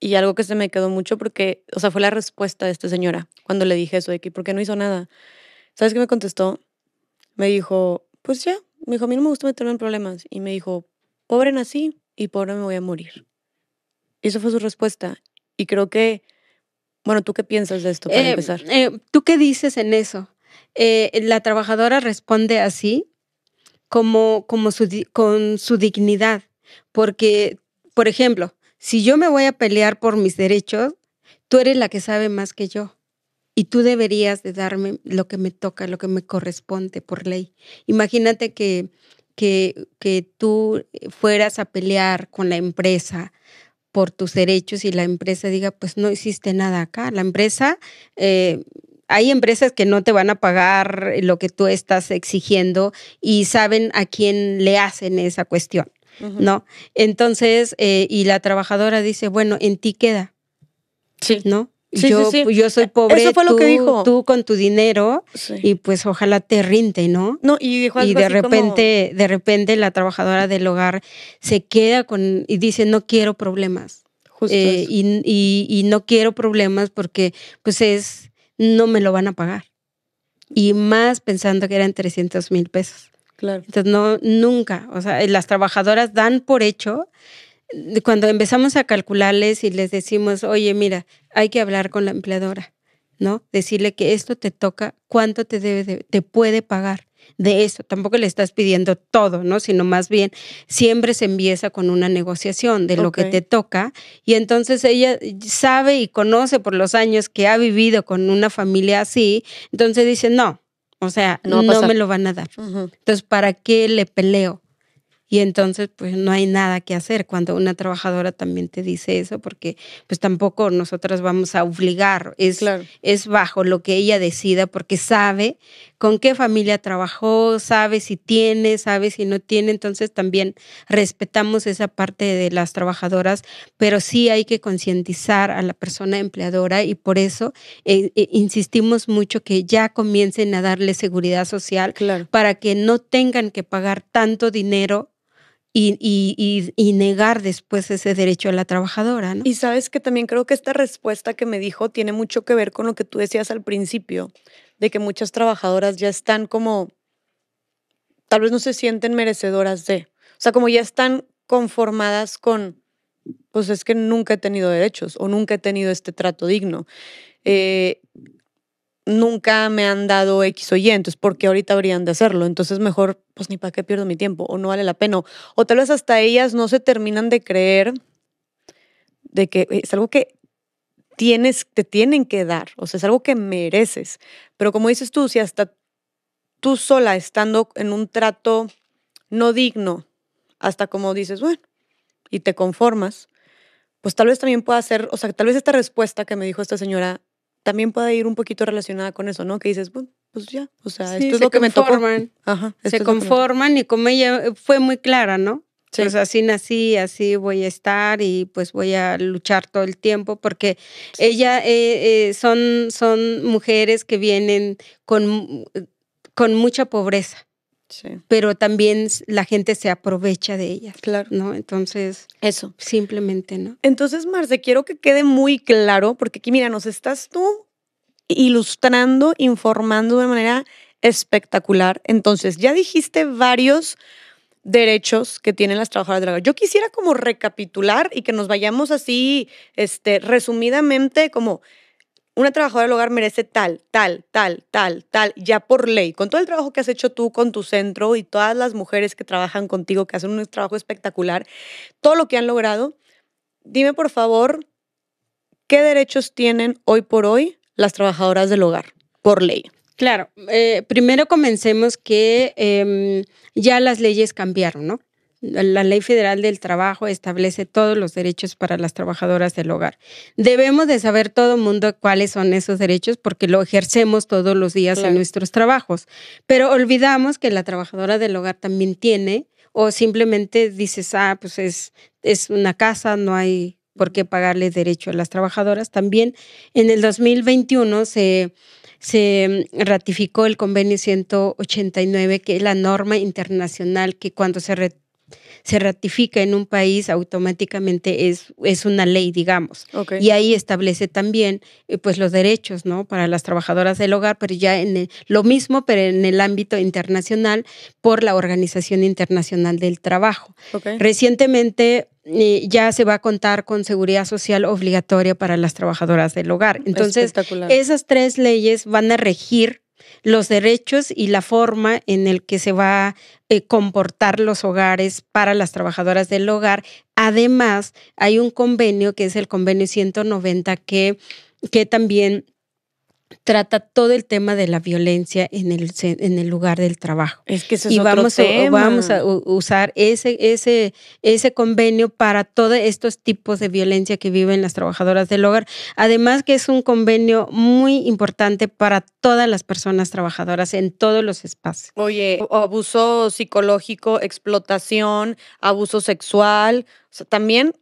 Y algo que se me quedó mucho porque, o sea, fue la respuesta de esta señora cuando le dije eso de que, ¿por qué no hizo nada? ¿Sabes qué me contestó? Me dijo, pues ya, me dijo, a mí no me gusta meterme en problemas. Y me dijo, pobre nací, y pobre me voy a morir. Y esa fue su respuesta. Y creo que, bueno, ¿tú qué piensas de esto para eh, empezar? Eh, ¿Tú qué dices en eso? Eh, la trabajadora responde así, como, como con su dignidad. Porque, por ejemplo, si yo me voy a pelear por mis derechos, tú eres la que sabe más que yo. Y tú deberías de darme lo que me toca, lo que me corresponde por ley. Imagínate que que, que tú fueras a pelear con la empresa por tus derechos y la empresa diga, pues no hiciste nada acá. La empresa, eh, hay empresas que no te van a pagar lo que tú estás exigiendo y saben a quién le hacen esa cuestión, ¿no? Entonces, eh, y la trabajadora dice, bueno, en ti queda. Sí. ¿No? Yo, yo soy pobre, Eso fue tú, lo que dijo. tú con tu dinero y pues ojalá te rinde, ¿no? No, y dijo Y de repente, de repente la trabajadora del hogar se queda con y dice, no quiero problemas. Eh, y, y, no quiero problemas porque pues es, no me lo van a pagar. y más pensando que eran 300 mil pesos. Claro. Entonces, no, nunca, o sea, las trabajadoras dan por hecho, cuando empezamos a calcularles y les decimos, oye, mira, hay que hablar con la empleadora, ¿no? Decirle que esto te toca, cuánto te debe, te puede pagar de eso. Tampoco le estás pidiendo todo, ¿no? Sino más bien siempre se empieza con una negociación de lo que te toca y entonces ella sabe y conoce por los años que ha vivido con una familia así, entonces dice, no, o sea, no, me lo van a dar. Entonces, ¿para qué le peleo? Y entonces, pues no hay nada que hacer. Cuando una trabajadora también te dice eso, porque pues tampoco nosotras vamos a obligar, es, es bajo lo que ella decida, porque sabe con qué familia trabajó, sabe si tiene, sabe si no tiene, entonces también respetamos esa parte de las trabajadoras, pero sí hay que concientizar a la persona empleadora y por eso eh, eh, insistimos mucho que ya comiencen a darle seguridad social para que no tengan que pagar tanto dinero y, negar después ese derecho a la trabajadora. ¿no? Y sabes que también creo que esta respuesta que me dijo tiene mucho que ver con lo que tú decías al principio, de que muchas trabajadoras ya están como, tal vez no se sienten merecedoras de, o sea, como ya están conformadas con, pues es que nunca he tenido derechos o nunca he tenido este trato digno. Eh, nunca me han dado X o Y, entonces ¿por qué ahorita habrían de hacerlo? Entonces mejor, pues ni para qué pierdo mi tiempo o no vale la pena. O tal vez hasta ellas no se terminan de creer de que es algo que tienes, te tienen que dar, o sea, es algo que mereces. Pero como dices tú, si hasta tú sola estando en un trato no digno, hasta como dices, bueno, y te conformas, pues tal vez también pueda ser, o sea, tal vez esta respuesta que me dijo esta señora también puede ir un poquito relacionada con eso, ¿no? Que dices, bueno, pues ya, o sea, esto es lo que me tocó. Ajá, se conforman y como ella fue muy clara, ¿no? Pues así nací, así voy a estar y pues voy a luchar todo el tiempo porque ella eh, eh, son, son mujeres que vienen con, con mucha pobreza. Pero también la gente se aprovecha de ellas. Claro. ¿No? Entonces. Eso. Simplemente, ¿no? Entonces, Marce, quiero que quede muy claro, porque aquí, mira, nos estás tú ilustrando, informando de manera espectacular. Entonces, ya dijiste varios derechos que tienen las trabajadoras del hogar. Yo quisiera como recapitular y que nos vayamos así, este, resumidamente, como una trabajadora del hogar merece tal, tal, tal, tal, tal, ya por ley, con todo el trabajo que has hecho tú con tu centro y todas las mujeres que trabajan contigo, que hacen un trabajo espectacular, todo lo que han logrado, dime por favor, ¿qué derechos tienen hoy por hoy las trabajadoras del hogar por ley? Claro, eh, primero comencemos que em, ya las leyes cambiaron, ¿no? La Ley Federal del Trabajo establece todos los derechos para las trabajadoras del hogar. Debemos de saber todo el mundo cuáles son esos derechos porque lo ejercemos todos los días en nuestros trabajos. Pero olvidamos que la trabajadora del hogar también tiene o simplemente dices, ah, pues es, es una casa, no hay por qué pagarle derecho a las trabajadoras. También en el 2021 se se ratificó el convenio 189, que es la norma internacional que cuando se se ratifica en un país, automáticamente es, es una ley, digamos. Y ahí establece también eh, pues los derechos, ¿no? Para las trabajadoras del hogar, pero ya en lo mismo, pero en el ámbito internacional por la Organización Internacional del Trabajo. Recientemente eh, ya se va a contar con seguridad social obligatoria para las trabajadoras del hogar. Entonces, esas tres leyes van a regir los derechos y la forma en el que se va a eh, comportar los hogares para las trabajadoras del hogar. Además, hay un convenio que es el convenio 190 que, que también trata todo el tema de la violencia en el, en el lugar del trabajo. Es que eso es y vamos, A, vamos a usar ese, ese, ese convenio para todos estos tipos de violencia que viven las trabajadoras del hogar. Además que es un convenio muy importante para todas las personas trabajadoras en todos los espacios. Oye, abuso psicológico, explotación, abuso sexual, también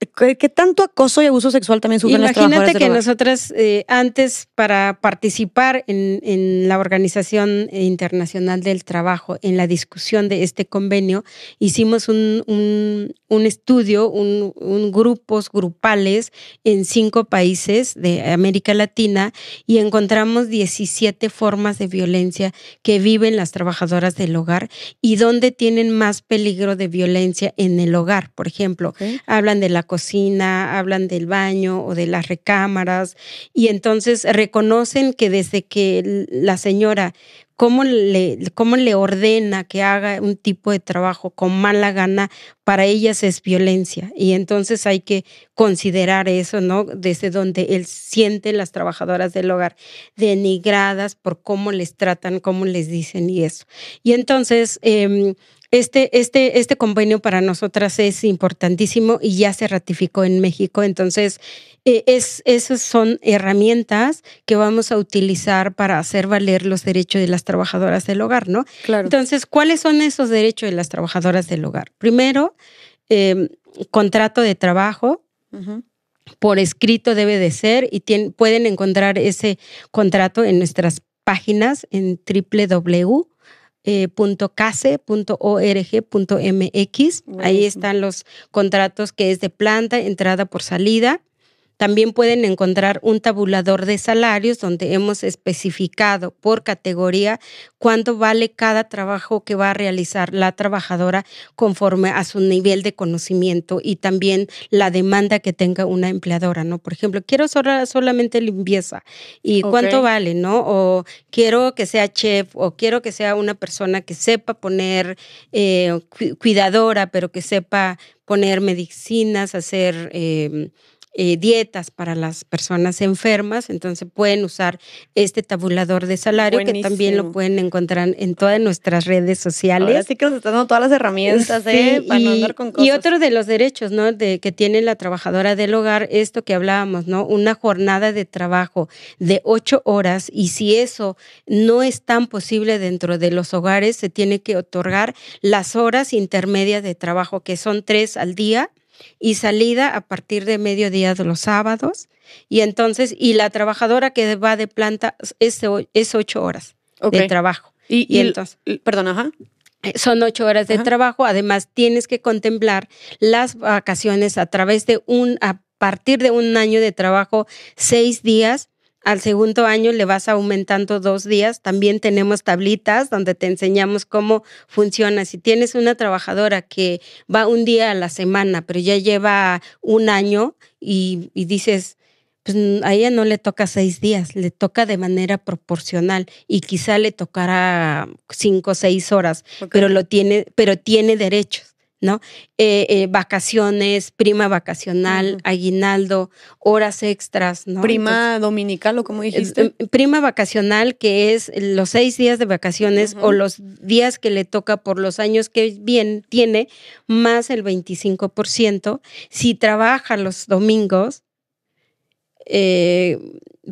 ¿Qué, tanto acoso y abuso sexual también sufren las trabajadoras Imagínate que nosotras eh, antes para participar en, la Organización Internacional del Trabajo, en la discusión de este convenio, hicimos un, un, estudio, un, grupos grupales en cinco países de América Latina y encontramos 17 formas de violencia que viven las trabajadoras del hogar y dónde tienen más peligro de violencia en el hogar. Por ejemplo, hablan de la cocina, hablan del baño o de las recámaras y entonces reconocen que desde que la señora cómo le, cómo le ordena que haga un tipo de trabajo con mala gana, para ellas es violencia. Y entonces hay que considerar eso, ¿no? Desde donde él siente las trabajadoras del hogar denigradas por cómo les tratan, cómo les dicen y eso. Y entonces, eh, este, este, este convenio para nosotras es importantísimo y ya se ratificó en México. Entonces, eh, es, esas son herramientas que vamos a utilizar para hacer valer los derechos de las trabajadoras del hogar, ¿no? Claro. Entonces, ¿cuáles son esos derechos de las trabajadoras del hogar? Primero, em, contrato de trabajo. Por escrito debe de ser y pueden encontrar ese contrato en nuestras páginas en www eh, .case.org.mx. Ahí están los contratos que es de planta, entrada por salida. También pueden encontrar un tabulador de salarios donde hemos especificado por categoría cuánto vale cada trabajo que va a realizar la trabajadora conforme a su nivel de conocimiento y también la demanda que tenga una empleadora, ¿no? Por ejemplo, quiero solamente limpieza y cuánto vale, ¿no? O quiero que sea chef o quiero que sea una persona que sepa poner eh, cuidadora, pero que sepa poner medicinas, hacer... Eh, eh, dietas para las personas enfermas, entonces pueden usar este tabulador de salario que también lo pueden encontrar en todas nuestras redes sociales. Ahora sí que nos están dando todas las herramientas ¿eh? para y, no andar con cosas. Y otro de los derechos ¿no? de, que tiene la trabajadora del hogar, esto que hablábamos, ¿no? una jornada de trabajo de ocho horas y si eso no es tan posible dentro de los hogares, se tiene que otorgar las horas intermedias de trabajo, que son tres al día y salida a partir de mediodía de los sábados. Y entonces, y la trabajadora que va de planta es, es ocho horas de trabajo. Y, entonces, perdón, ajá. Eh, son ocho horas de trabajo. Además, tienes que contemplar las vacaciones a través de un, a partir de un año de trabajo, seis días al segundo año le vas aumentando dos días. También tenemos tablitas donde te enseñamos cómo funciona. Si tienes una trabajadora que va un día a la semana, pero ya lleva un año y, dices, pues a ella no le toca seis días, le toca de manera proporcional y quizá le tocará cinco o seis horas, pero lo tiene, pero tiene derechos. ¿No? Eh, eh, vacaciones, prima vacacional, aguinaldo, horas extras, ¿no? Prima dominical o como dijiste. Eh, prima vacacional, que es los seis días de vacaciones o los días que le toca por los años que bien tiene, más el 25%. Si trabaja los domingos,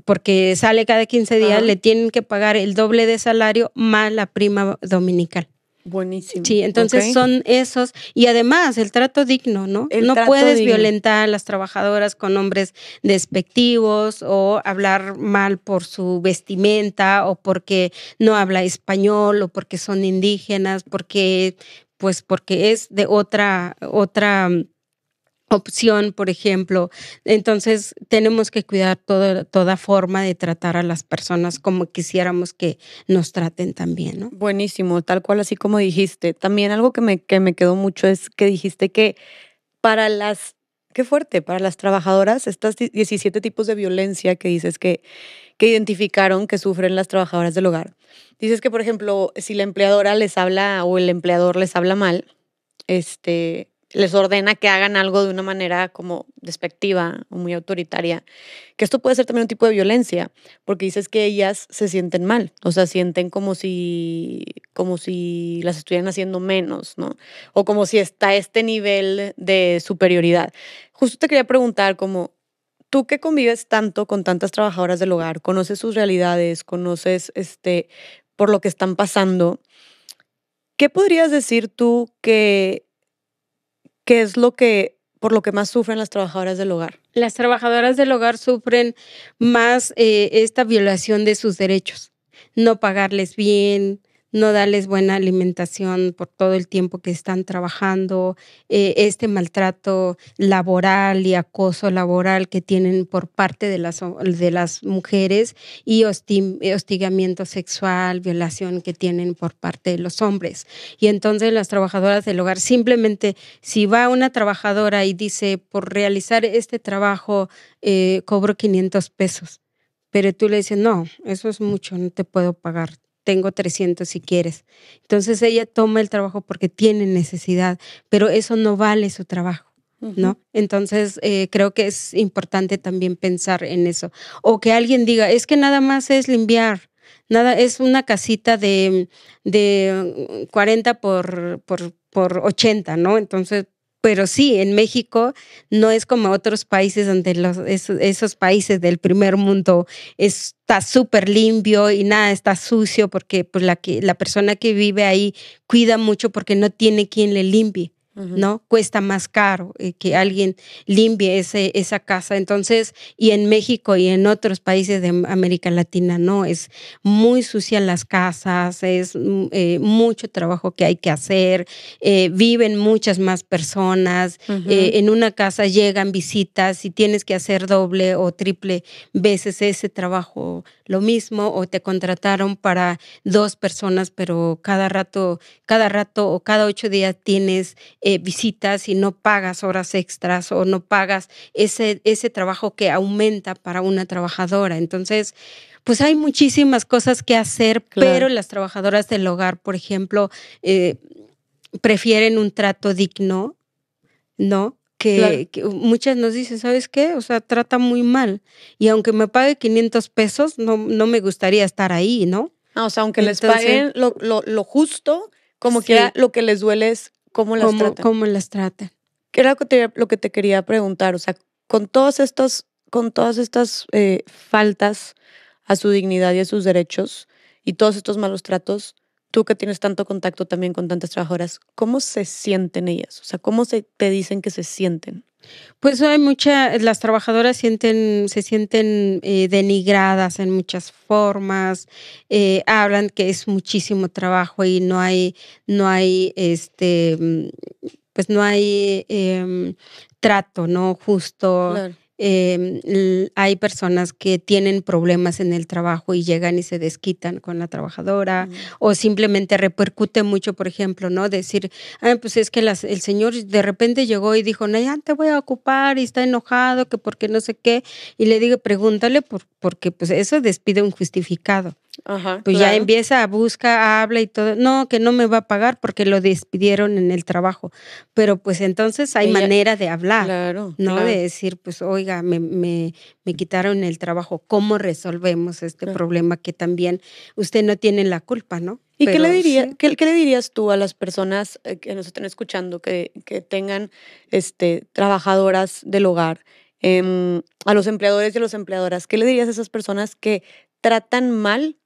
porque sale cada 15 días, le tienen que pagar el doble de salario más la prima dominical. Buenísimo. Sí, entonces son esos. Y además, el trato digno, ¿no? no puedes violentar a las trabajadoras con nombres despectivos o hablar mal por su vestimenta o porque no habla español o porque son indígenas, porque, pues, porque es de otra, otra opción, por ejemplo. Entonces, tenemos que cuidar toda forma de tratar a las personas como quisiéramos que nos traten también. Buenísimo, tal cual así como dijiste. También algo que me, que me quedó mucho es que dijiste que para las, qué fuerte, para las trabajadoras, estas 17 tipos de violencia que dices que, que identificaron que sufren las trabajadoras del hogar. Dices que, por ejemplo, si la empleadora les habla o el empleador les habla mal, este, les ordena que hagan algo de una manera como despectiva o muy autoritaria, que esto puede ser también un tipo de violencia, porque dices que ellas se sienten mal, o sea, sienten como si, como si las estuvieran haciendo menos, ¿no? O como si está este nivel de superioridad. Justo te quería preguntar como, tú que convives tanto con tantas trabajadoras del hogar, conoces sus realidades, conoces este, por lo que están pasando, ¿qué podrías decir tú que qué es lo que, por lo que más sufren las trabajadoras del hogar? Las trabajadoras del hogar sufren más eh, esta violación de sus derechos, no pagarles bien, no darles buena alimentación por todo el tiempo que están trabajando, eh, este maltrato laboral y acoso laboral que tienen por parte de las, de las mujeres y hostigamiento sexual, violación que tienen por parte de los hombres. Y entonces las trabajadoras del hogar, simplemente si va una trabajadora y dice, por realizar este trabajo eh, cobro 500 pesos, pero tú le dices, no, eso es mucho, no te puedo pagar tengo 300 si quieres. Entonces ella toma el trabajo porque tiene necesidad, pero eso no vale su trabajo. ¿No? Entonces, eh, creo que es importante también pensar en eso. O que alguien diga, es que nada más es limpiar, nada, es una casita de, de 40 por, por, por 80, ¿no? Entonces, pero sí, en México no es como otros países donde los, esos, países del primer mundo está súper limpio y nada está sucio porque pues, la, que, la persona que vive ahí cuida mucho porque no tiene quien le limpie. ¿No? Cuesta más caro eh, que alguien limpie ese, esa casa. Entonces, y en México y en otros países de América Latina, ¿no? Es muy sucia las casas, es mm, eh, mucho trabajo que hay que hacer, eh, viven muchas más personas, en una casa llegan visitas y tienes que hacer doble o triple veces ese trabajo, lo mismo, o te contrataron para dos personas, pero cada rato, cada rato o cada ocho días tienes eh, visitas y no pagas horas extras o no pagas ese, ese trabajo que aumenta para una trabajadora. Entonces, pues hay muchísimas cosas que hacer, pero las trabajadoras del hogar, por ejemplo, eh, prefieren un trato digno, ¿no? Que, muchas nos dicen, ¿sabes qué? O sea, trata muy mal. Y aunque me pague 500 pesos, no, no me gustaría estar ahí, ¿no? Ah, o sea, aunque les paguen lo, lo, justo, como que lo que les duele es cómo las tratan. Cómo las tratan. ¿Qué era lo que te quería preguntar? O sea, con todos estos, con todas estas eh, faltas a su dignidad y a sus derechos y todos estos malos tratos, tú que tienes tanto contacto también con tantas trabajadoras, ¿cómo se sienten ellas? O sea, ¿cómo se te dicen que se sienten? Pues hay muchas, las trabajadoras sienten, se sienten eh, denigradas en muchas formas, eh, hablan que es muchísimo trabajo y no hay, no hay este, mm, pues no hay em, trato, ¿no? Justo. Em, hay personas que tienen problemas en el trabajo y llegan y se desquitan con la trabajadora o simplemente repercute mucho, por ejemplo, ¿no? Decir, ah, pues es que el señor de repente llegó y dijo, no, ya te voy a ocupar y está enojado, que porque no sé qué. Y le digo, pregúntale por, porque pues eso despide un justificado pues ya empieza, busca, habla y todo. No, que no me va a pagar porque lo despidieron en el trabajo. Pero pues entonces hay manera de hablar, claro, ¿no? De decir, pues oiga, me, me, me, quitaron el trabajo. ¿Cómo resolvemos este problema que también usted no tiene la culpa, ¿no? ¿Y qué, le diría, ¿qué, le dirías tú a las personas eh, que nos están escuchando, que, que tengan este, trabajadoras del hogar? Em, a los empleadores y a las empleadoras, ¿qué le dirías a esas personas que tratan mal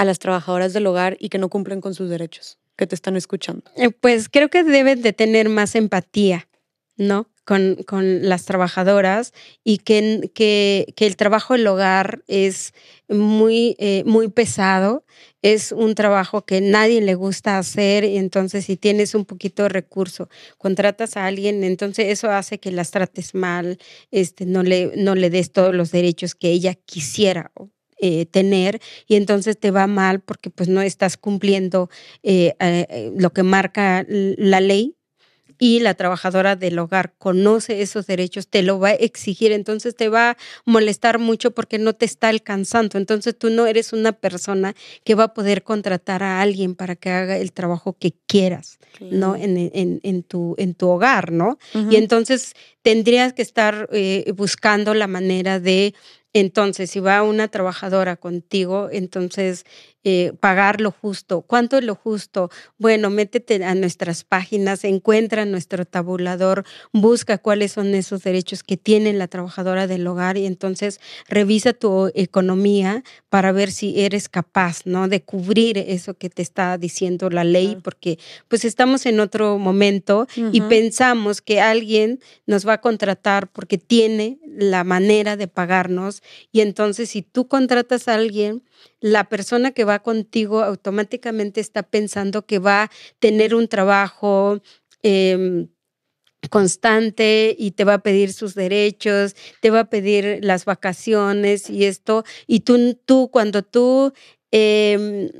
a las trabajadoras del hogar y que no cumplen con sus derechos, que te están escuchando? Eh, pues creo que deben de tener más empatía, ¿no? Con, con las trabajadoras y que, que, el trabajo del hogar es muy, eh, muy pesado, es un trabajo que nadie le gusta hacer y entonces si tienes un poquito de recurso, contratas a alguien, entonces eso hace que las trates mal, este, no, le, no le des todos los derechos que ella quisiera eh, tener y entonces te va mal porque pues no estás cumpliendo eh, eh, lo que marca la ley y la trabajadora del hogar conoce esos derechos, te lo va a exigir, entonces te va a molestar mucho porque no te está alcanzando. Entonces tú no eres una persona que va a poder contratar a alguien para que haga el trabajo que quieras, ¿no? En, en, tu, en tu hogar, ¿no? Y entonces tendrías que estar buscando la manera de Entonces, si va una trabajadora contigo, entonces eh, pagar lo justo. ¿Cuánto es lo justo? Bueno, métete a nuestras páginas, encuentra nuestro tabulador, busca cuáles son esos derechos que tiene la trabajadora del hogar y entonces revisa tu economía para ver si eres capaz, ¿no? De cubrir eso que te está diciendo la ley, porque pues estamos en otro momento y pensamos que alguien nos va a contratar porque tiene la manera de pagarnos y entonces si tú contratas a alguien, la persona que va contigo automáticamente está pensando que va a tener un trabajo em, constante y te va a pedir sus derechos, te va a pedir las vacaciones y esto, y tú, tú cuando tú em,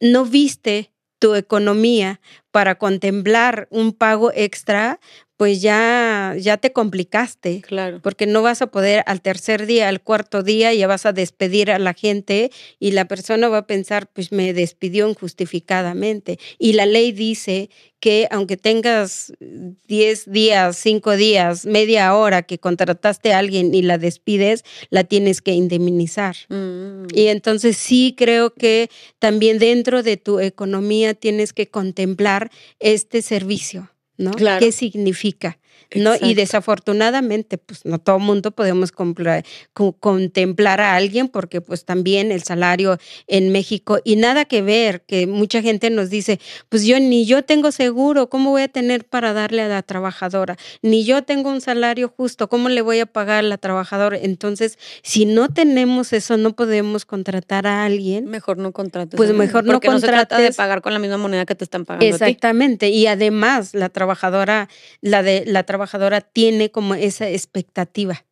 no viste tu economía para contemplar un pago extra, pues ya, ya te complicaste. Claro. Porque no vas a poder al tercer día, al cuarto día, ya vas a despedir a la gente y la persona va a pensar, pues me despidió injustificadamente. Y la ley dice que aunque tengas 10 días, 5 días, media hora que contrataste a alguien y la despides, la tienes que indemnizar. Mm. Y entonces sí creo que también dentro de tu economía tienes que contemplar este servicio. ¿No? ¿Qué significa? ¿No? Y desafortunadamente, pues no todo mundo podemos contemplar a alguien porque pues también el salario en México y nada que ver, que mucha gente nos dice, pues yo ni yo tengo seguro, ¿cómo voy a tener para darle a la trabajadora? Ni yo tengo un salario justo, ¿cómo le voy a pagar a la trabajadora? Entonces, si no tenemos eso, no podemos contratar a alguien. Mejor no contrates. Pues mejor no contrates. No se trata de pagar con la misma moneda que te están pagando. Exactamente. Y además, la trabajadora, la de la trabajadora tiene como esa expectativa.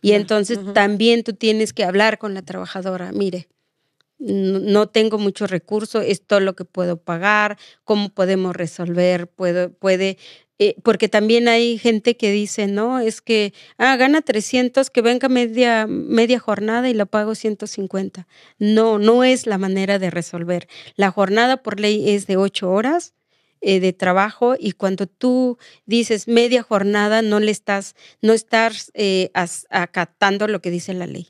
Y entonces también tú tienes que hablar con la trabajadora, mire, no, tengo mucho recurso, esto es lo que puedo pagar, cómo podemos resolver, puedo, puede, eh, porque también hay gente que dice, no, es que, ah, gana 300, que venga media, media jornada y lo pago 150. No, no es la manera de resolver. La jornada por ley es de ocho horas eh, de trabajo y cuando tú dices media jornada no le estás, no estás eh, acatando lo que dice la ley.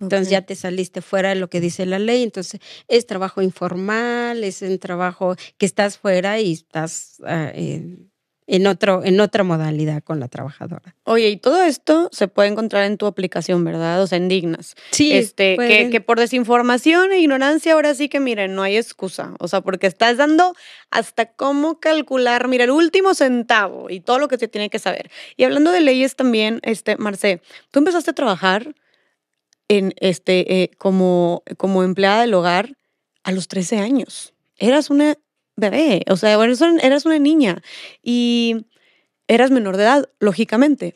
Entonces ya te saliste fuera de lo que dice la ley. Entonces es trabajo informal, es un trabajo que estás fuera y estás ah, en, otro, en otra modalidad con la trabajadora. Oye, y todo esto se puede encontrar en tu aplicación, ¿verdad? O sea, en Dignas. Sí. Este, que, que, por desinformación e ignorancia, ahora sí que miren, no hay excusa. O sea, porque estás dando hasta cómo calcular, mira, el último centavo y todo lo que se tiene que saber. Y hablando de leyes también, este, Marce, tú empezaste a trabajar en este, eh, como, como empleada del hogar a los 13 años. Eras una bebé, o sea, eras una niña y eras menor de edad, lógicamente.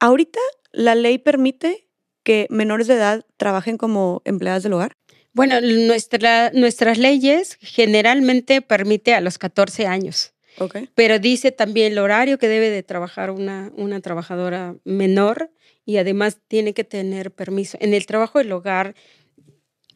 Ahorita la ley permite que menores de edad trabajen como empleadas del hogar. Bueno, nuestra, nuestras leyes generalmente permite a los 14 años. Okay. Pero dice también el horario que debe de trabajar una, una trabajadora menor y además tiene que tener permiso. En el trabajo del hogar,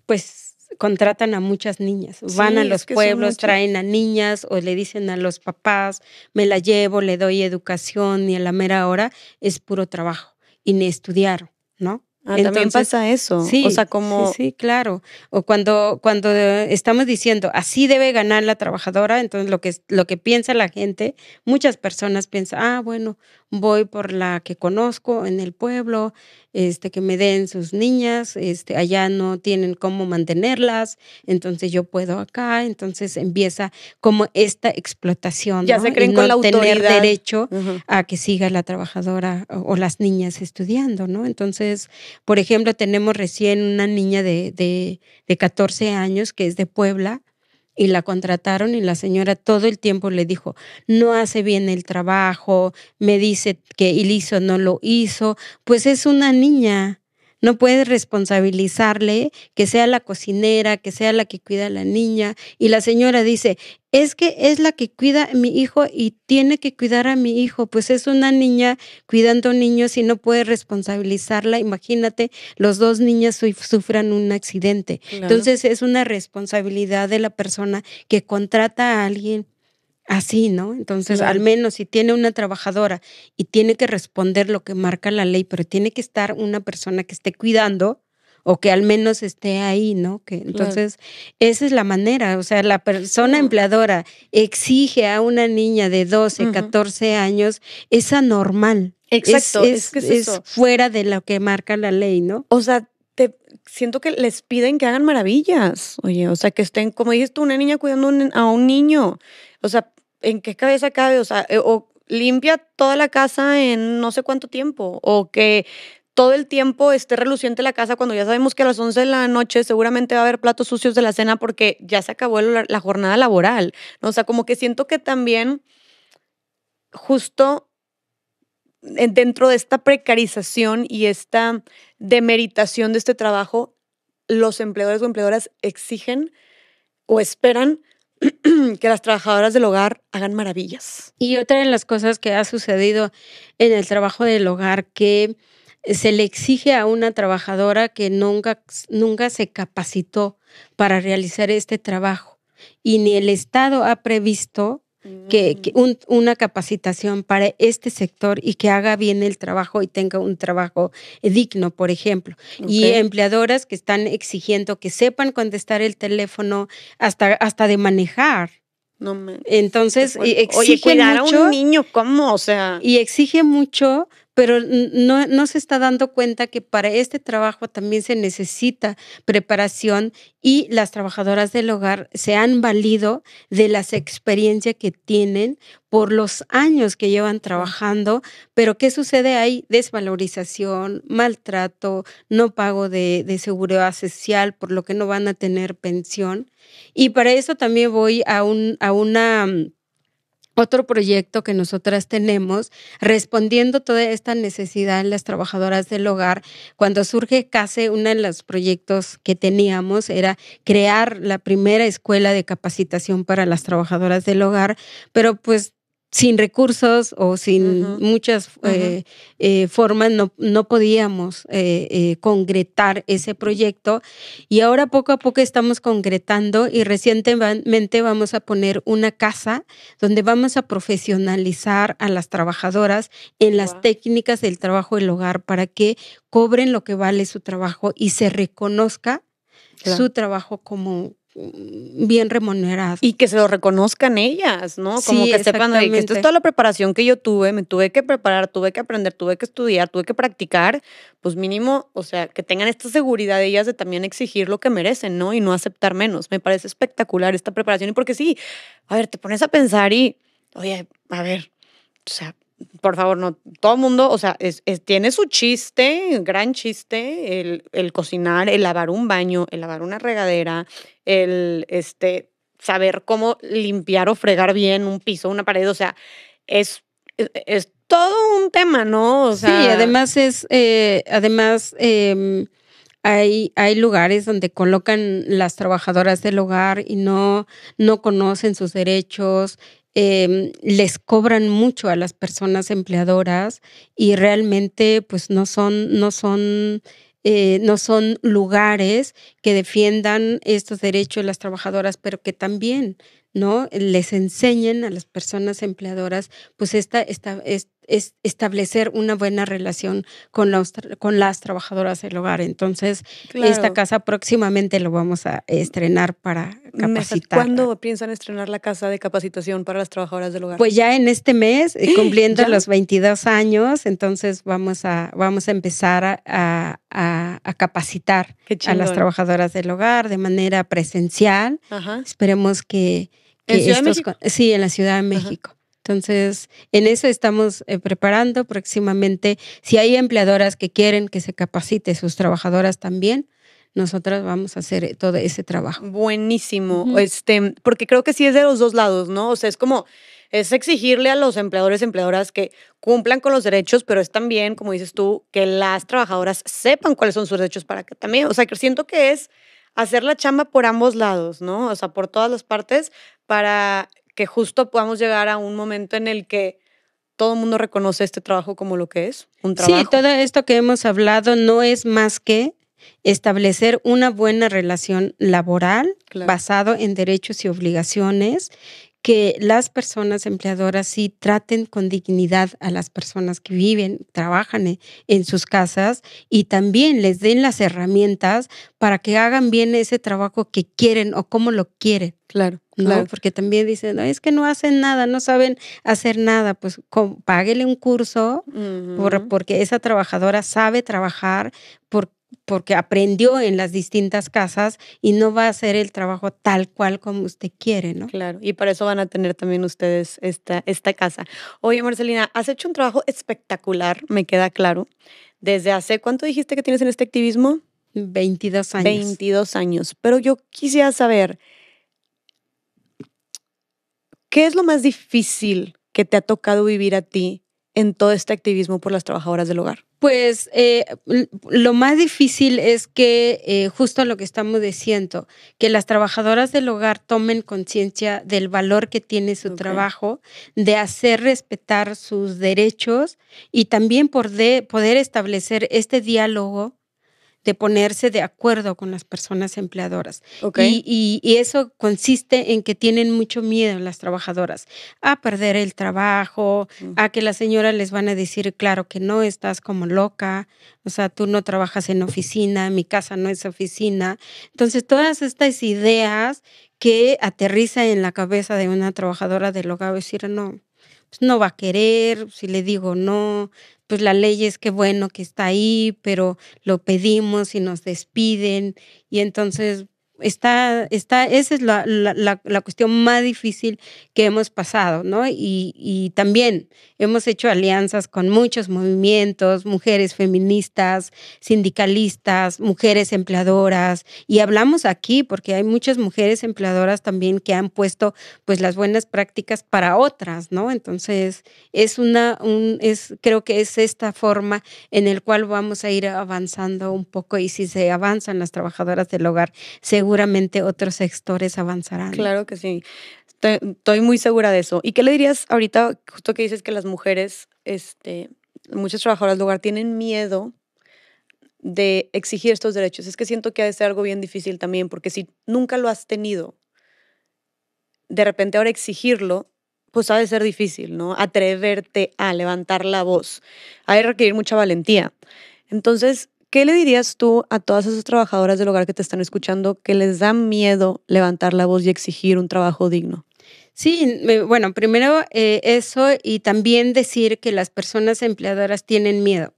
pues contratan a muchas niñas, van a los pueblos, traen a niñas o le dicen a los papás, me la llevo, le doy educación y a la mera hora es puro trabajo y ni estudiaron, ¿no? Ah, también pasa eso. Sí, o sea, como... sí, claro. O cuando, cuando estamos diciendo, así debe ganar la trabajadora, entonces lo que, lo que piensa la gente, muchas personas piensan, ah, bueno, voy por la que conozco en el pueblo, este, que me den sus niñas, este, allá no tienen cómo mantenerlas, entonces yo puedo acá, entonces empieza como esta explotación. Ya se creen con la tener derecho a que siga la trabajadora o, las niñas estudiando, ¿no? Entonces, por ejemplo, tenemos recién una niña de, de, de 14 años que es de Puebla, y la contrataron y la señora todo el tiempo le dijo, no hace bien el trabajo, me dice que él hizo, no lo hizo, pues es una niña, no puedes responsabilizarle que sea la cocinera, que sea la que cuida a la niña. Y la señora dice, es que es la que cuida a mi hijo y tiene que cuidar a mi hijo. Pues es una niña cuidando niños y no puede responsabilizarla. Imagínate, los dos niñas sufran un accidente. Entonces es una responsabilidad de la persona que contrata a alguien así, ¿no? Entonces, al menos si tiene una trabajadora y tiene que responder lo que marca la ley, pero tiene que estar una persona que esté cuidando o que al menos esté ahí, ¿no? Que entonces esa es la manera, o sea, la persona empleadora exige a una niña de 12, 14 años, es anormal. Exacto, es, es, fuera de lo que marca la ley, ¿no? O sea, te, siento que les piden que hagan maravillas, oye, o sea, que estén, como dices tú, una niña cuidando a un niño, o sea, ¿en qué cabeza cabe? O sea, eh, o limpia toda la casa en no sé cuánto tiempo, o que todo el tiempo esté reluciente la casa cuando ya sabemos que a las 11 de la noche seguramente va a haber platos sucios de la cena porque ya se acabó la, jornada laboral. O sea, como que siento que también justo dentro de esta precarización y esta demeritación de este trabajo, los empleadores o empleadoras exigen o esperan que las trabajadoras del hogar hagan maravillas. Y otra de las cosas que ha sucedido en el trabajo del hogar que se le exige a una trabajadora que nunca, nunca se capacitó para realizar este trabajo y ni el Estado ha previsto que, una capacitación para este sector y que haga bien el trabajo y tenga un trabajo digno, por ejemplo. Y empleadoras que están exigiendo que sepan contestar el teléfono hasta, hasta de manejar. No me... Entonces, exige Oye, cuidar a un niño, ¿cómo? O sea. Y exige mucho pero no, no, se está dando cuenta que para este trabajo también se necesita preparación y las trabajadoras del hogar se han valido de las experiencias que tienen por los años que llevan trabajando, pero ¿qué sucede ahí? Desvalorización, maltrato, no pago de, de seguridad social, por lo que no van a tener pensión. Y para eso también voy a, un, a una otro proyecto que nosotras tenemos, respondiendo toda esta necesidad en las trabajadoras del hogar. Cuando surge CASE, uno de los proyectos que teníamos era crear la primera escuela de capacitación para las trabajadoras del hogar, pero pues sin recursos o sin muchas eh, eh, formas no, no podíamos eh, concretar ese proyecto. Y ahora poco a poco estamos concretando y recientemente vamos a poner una casa donde vamos a profesionalizar a las trabajadoras en las técnicas del trabajo del hogar para que cobren lo que vale su trabajo y se reconozca su trabajo como, bien remuneradas. Y que se lo reconozcan ellas, ¿no? Como que sepan que esto es toda la preparación que yo tuve, me tuve que preparar, tuve que aprender, tuve que estudiar, tuve que practicar, pues mínimo, o sea, que tengan esta seguridad de ellas de también exigir lo que merecen, ¿no? Y no aceptar menos. Me parece espectacular esta preparación y porque sí, a ver, te pones a pensar y, oye, a ver, o sea, por favor, no, todo el mundo, o sea, es, tiene su chiste, gran chiste, el, el, cocinar, el lavar un baño, el lavar una regadera, el este, saber cómo limpiar o fregar bien un piso, una pared, o sea, es, es, todo un tema, ¿no? O sea, sí, además es, eh, además, em, hay, hay, lugares donde colocan las trabajadoras del hogar y no, no conocen sus derechos, Em, les cobran mucho a las personas empleadoras y realmente pues no son, no son eh, no son lugares que defiendan estos derechos de las trabajadoras, pero que también ¿no? les enseñen a las personas empleadoras pues esta, esta, es establecer una buena relación con, los, con las trabajadoras del hogar. Entonces, esta casa próximamente lo vamos a estrenar para capacitar. ¿Cuándo piensan estrenar la casa de capacitación para las trabajadoras del hogar? Pues ya en este mes, eh, cumpliendo los 22 años, entonces vamos a, vamos a empezar a, a, capacitar a las trabajadoras del hogar de manera presencial. Esperemos que... ¿En Ciudad de México? Sí, en la Ciudad de México. Entonces, en eso estamos eh, preparando próximamente. Si hay empleadoras que quieren que se capacite sus trabajadoras también, nosotras vamos a hacer eh, todo ese trabajo. Buenísimo. Este, porque creo que sí es de los dos lados, ¿no? O sea, es como es exigirle a los empleadores y empleadoras que cumplan con los derechos, pero es también, como dices tú, que las trabajadoras sepan cuáles son sus derechos para que también, o sea, que siento que es hacer la chamba por ambos lados, ¿no? O sea, por todas las partes para que justo podamos llegar a un momento en el que todo el mundo reconoce este trabajo como lo que es, un trabajo. Sí, todo esto que hemos hablado no es más que establecer una buena relación laboral basado en derechos y obligaciones que las personas empleadoras sí traten con dignidad a las personas que viven, trabajan en, sus casas y también les den las herramientas para que hagan bien ese trabajo que quieren o como lo quieren. Claro. ¿no? Porque también dicen, es que no hacen nada, no saben hacer nada. Pues páguele un curso porque esa trabajadora sabe trabajar, por, porque aprendió en las distintas casas y no va a hacer el trabajo tal cual como usted quiere, ¿no? Claro, y para eso van a tener también ustedes esta, esta casa. Oye, Marcelina, has hecho un trabajo espectacular, me queda claro. ¿Desde hace cuánto dijiste que tienes en este activismo? 22 años. 22 años. Pero yo quisiera saber, ¿qué es lo más difícil que te ha tocado vivir a ti en todo este activismo por las trabajadoras del hogar? Pues eh, lo más difícil es que eh, justo lo que estamos diciendo, que las trabajadoras del hogar tomen conciencia del valor que tiene su trabajo, de hacer respetar sus derechos y también por poder establecer este diálogo de ponerse de acuerdo con las personas empleadoras. Y, eso consiste en que tienen mucho miedo las trabajadoras a perder el trabajo, mm. a que las señoras les van a decir, claro, que no estás como loca, o sea, tú no trabajas en oficina, mi casa no es oficina. Entonces, todas estas ideas que aterriza en la cabeza de una trabajadora del hogar, decir, no, no va a querer, si le digo no, pues la ley es que bueno que está ahí, pero lo pedimos y nos despiden y entonces está, está, esa es la, la, cuestión más difícil que hemos pasado, ¿no? Y, y, también hemos hecho alianzas con muchos movimientos, mujeres feministas, sindicalistas, mujeres empleadoras, y hablamos aquí porque hay muchas mujeres empleadoras también que han puesto pues las buenas prácticas para otras, ¿no? Entonces, es una, un, es, creo que es esta forma en el cual vamos a ir avanzando un poco y si se avanzan las trabajadoras del hogar, se seguramente otros sectores avanzarán. Claro que sí. Estoy muy segura de eso. ¿Y qué le dirías ahorita, justo que dices que las mujeres, este, muchas trabajadoras del hogar tienen miedo de exigir estos derechos? Es que siento que ha de ser algo bien difícil también, porque si nunca lo has tenido, de repente ahora exigirlo, pues ha de ser difícil, ¿no? Atreverte a levantar la voz. Ha de requerir mucha valentía. Entonces, ¿Qué le dirías tú a todas esas trabajadoras del hogar que te están escuchando que les da miedo levantar la voz y exigir un trabajo digno? Sí, bueno, primero eh, eso y también decir que las personas empleadoras tienen miedo.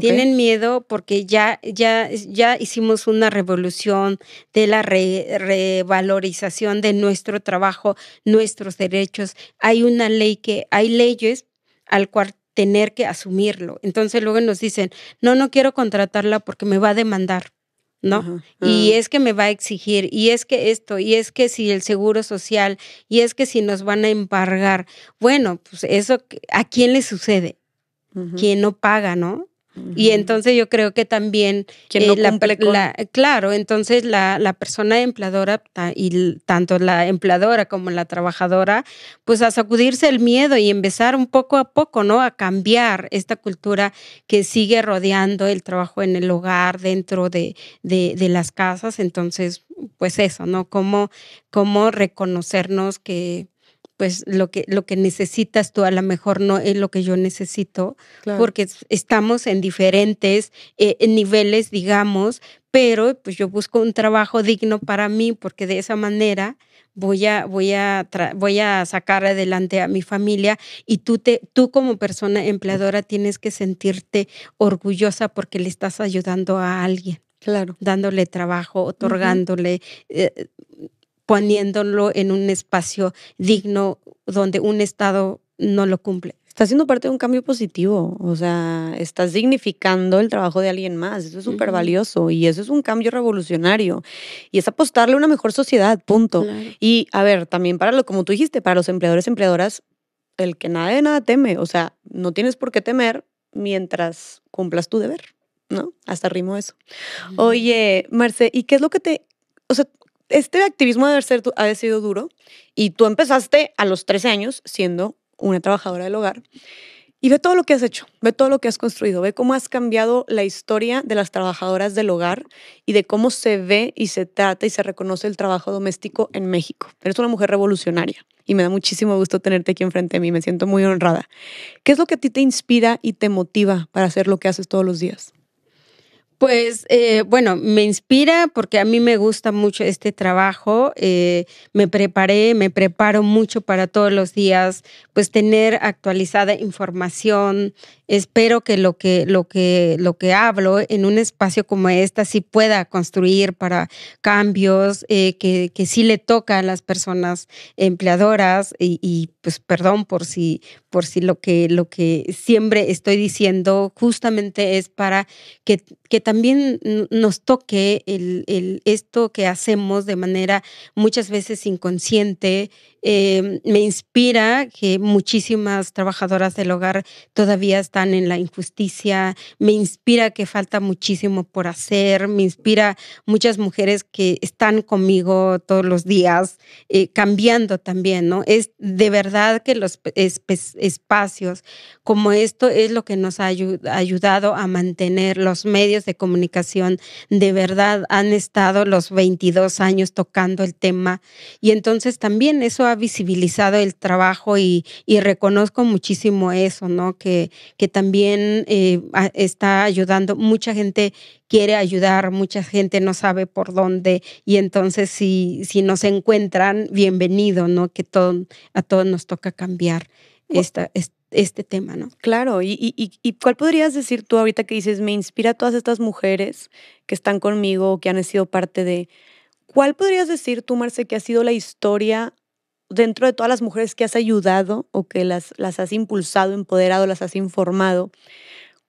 Tienen miedo porque ya, ya, ya hicimos una revolución de la revalorización de nuestro trabajo, nuestros derechos. Hay una ley que, hay leyes al cual tener que asumirlo. Entonces luego nos dicen, no, no quiero contratarla porque me va a demandar. ¿no? Y es que me va a exigir, y es que esto, y es que si el seguro social, y es que si nos van a embargar. Bueno, pues eso, ¿a quién le sucede? Quien no paga, ¿no? Y entonces yo creo que también eh, la, claro, entonces la, la, persona empleadora y tanto la empleadora como la trabajadora, pues a sacudirse el miedo y empezar un poco a poco, ¿no? A cambiar esta cultura que sigue rodeando el trabajo en el hogar, dentro de, de, de las casas. Entonces, pues eso, ¿no? Cómo, cómo reconocernos que pues lo que, lo que necesitas tú a lo mejor no es lo que yo necesito, porque estamos en diferentes eh, niveles, digamos, pero pues yo busco un trabajo digno para mí porque de esa manera voy a, voy a, voy a sacar adelante a mi familia y tú, te, tú como persona empleadora tienes que sentirte orgullosa porque le estás ayudando a alguien. Claro. Dándole trabajo, otorgándole, eh, poniéndolo en un espacio digno donde un Estado no lo cumple. Está siendo parte de un cambio positivo, o sea, estás dignificando el trabajo de alguien más, eso es súper valioso y eso es un cambio revolucionario y es apostarle a una mejor sociedad, punto. Y a ver, también para lo, como tú dijiste, para los empleadores y empleadoras, el que nada de nada teme, o sea, no tienes por qué temer mientras cumplas tu deber, ¿no? Hasta rimo eso. Oye, Marce, ¿y qué es lo que te, o sea, este activismo ha sido duro y tú empezaste a los 13 años siendo una trabajadora del hogar. Y ve todo lo que has hecho, ve todo lo que has construido, ve cómo has cambiado la historia de las trabajadoras del hogar y de cómo se ve y se trata y se reconoce el trabajo doméstico en México. Eres una mujer revolucionaria y me da muchísimo gusto tenerte aquí enfrente de mí, me siento muy honrada. ¿Qué es lo que a ti te inspira y te motiva para hacer lo que haces todos los días? Pues eh, bueno, me inspira porque a mí me gusta mucho este trabajo. Eh, me preparé, me preparo mucho para todos los días, pues tener actualizada información, espero que lo que, lo que, lo que hablo en un espacio como este sí pueda construir para cambios eh, que, que sí le toca a las personas empleadoras y, pues perdón por si, por si lo que, lo que siempre estoy diciendo justamente es para que, que también nos toque el, el, esto que hacemos de manera muchas veces inconsciente eh, me inspira que muchísimas trabajadoras del hogar todavía están en la injusticia, me inspira que falta muchísimo por hacer, me inspira muchas mujeres que están conmigo todos los días, eh, cambiando también, ¿no? Es de verdad que los espacios como esto es lo que nos ha ayudado a mantener los medios de comunicación, de verdad han estado los 22 años tocando el tema y entonces también eso ha visibilizado el trabajo y, reconozco muchísimo eso, ¿no? Que, que también eh, está ayudando. Mucha gente quiere ayudar, mucha gente no sabe por dónde y entonces si, si nos encuentran, bienvenido, ¿no? Que todo, a todos nos toca cambiar esta, este tema, ¿no? Claro, y, y, y, cuál podrías decir tú ahorita que dices, me inspira a todas estas mujeres que están conmigo, que han sido parte de... ¿Cuál podrías decir tú, Marce, que ha sido la historia dentro de todas las mujeres que has ayudado o que las, has impulsado, empoderado, las has informado,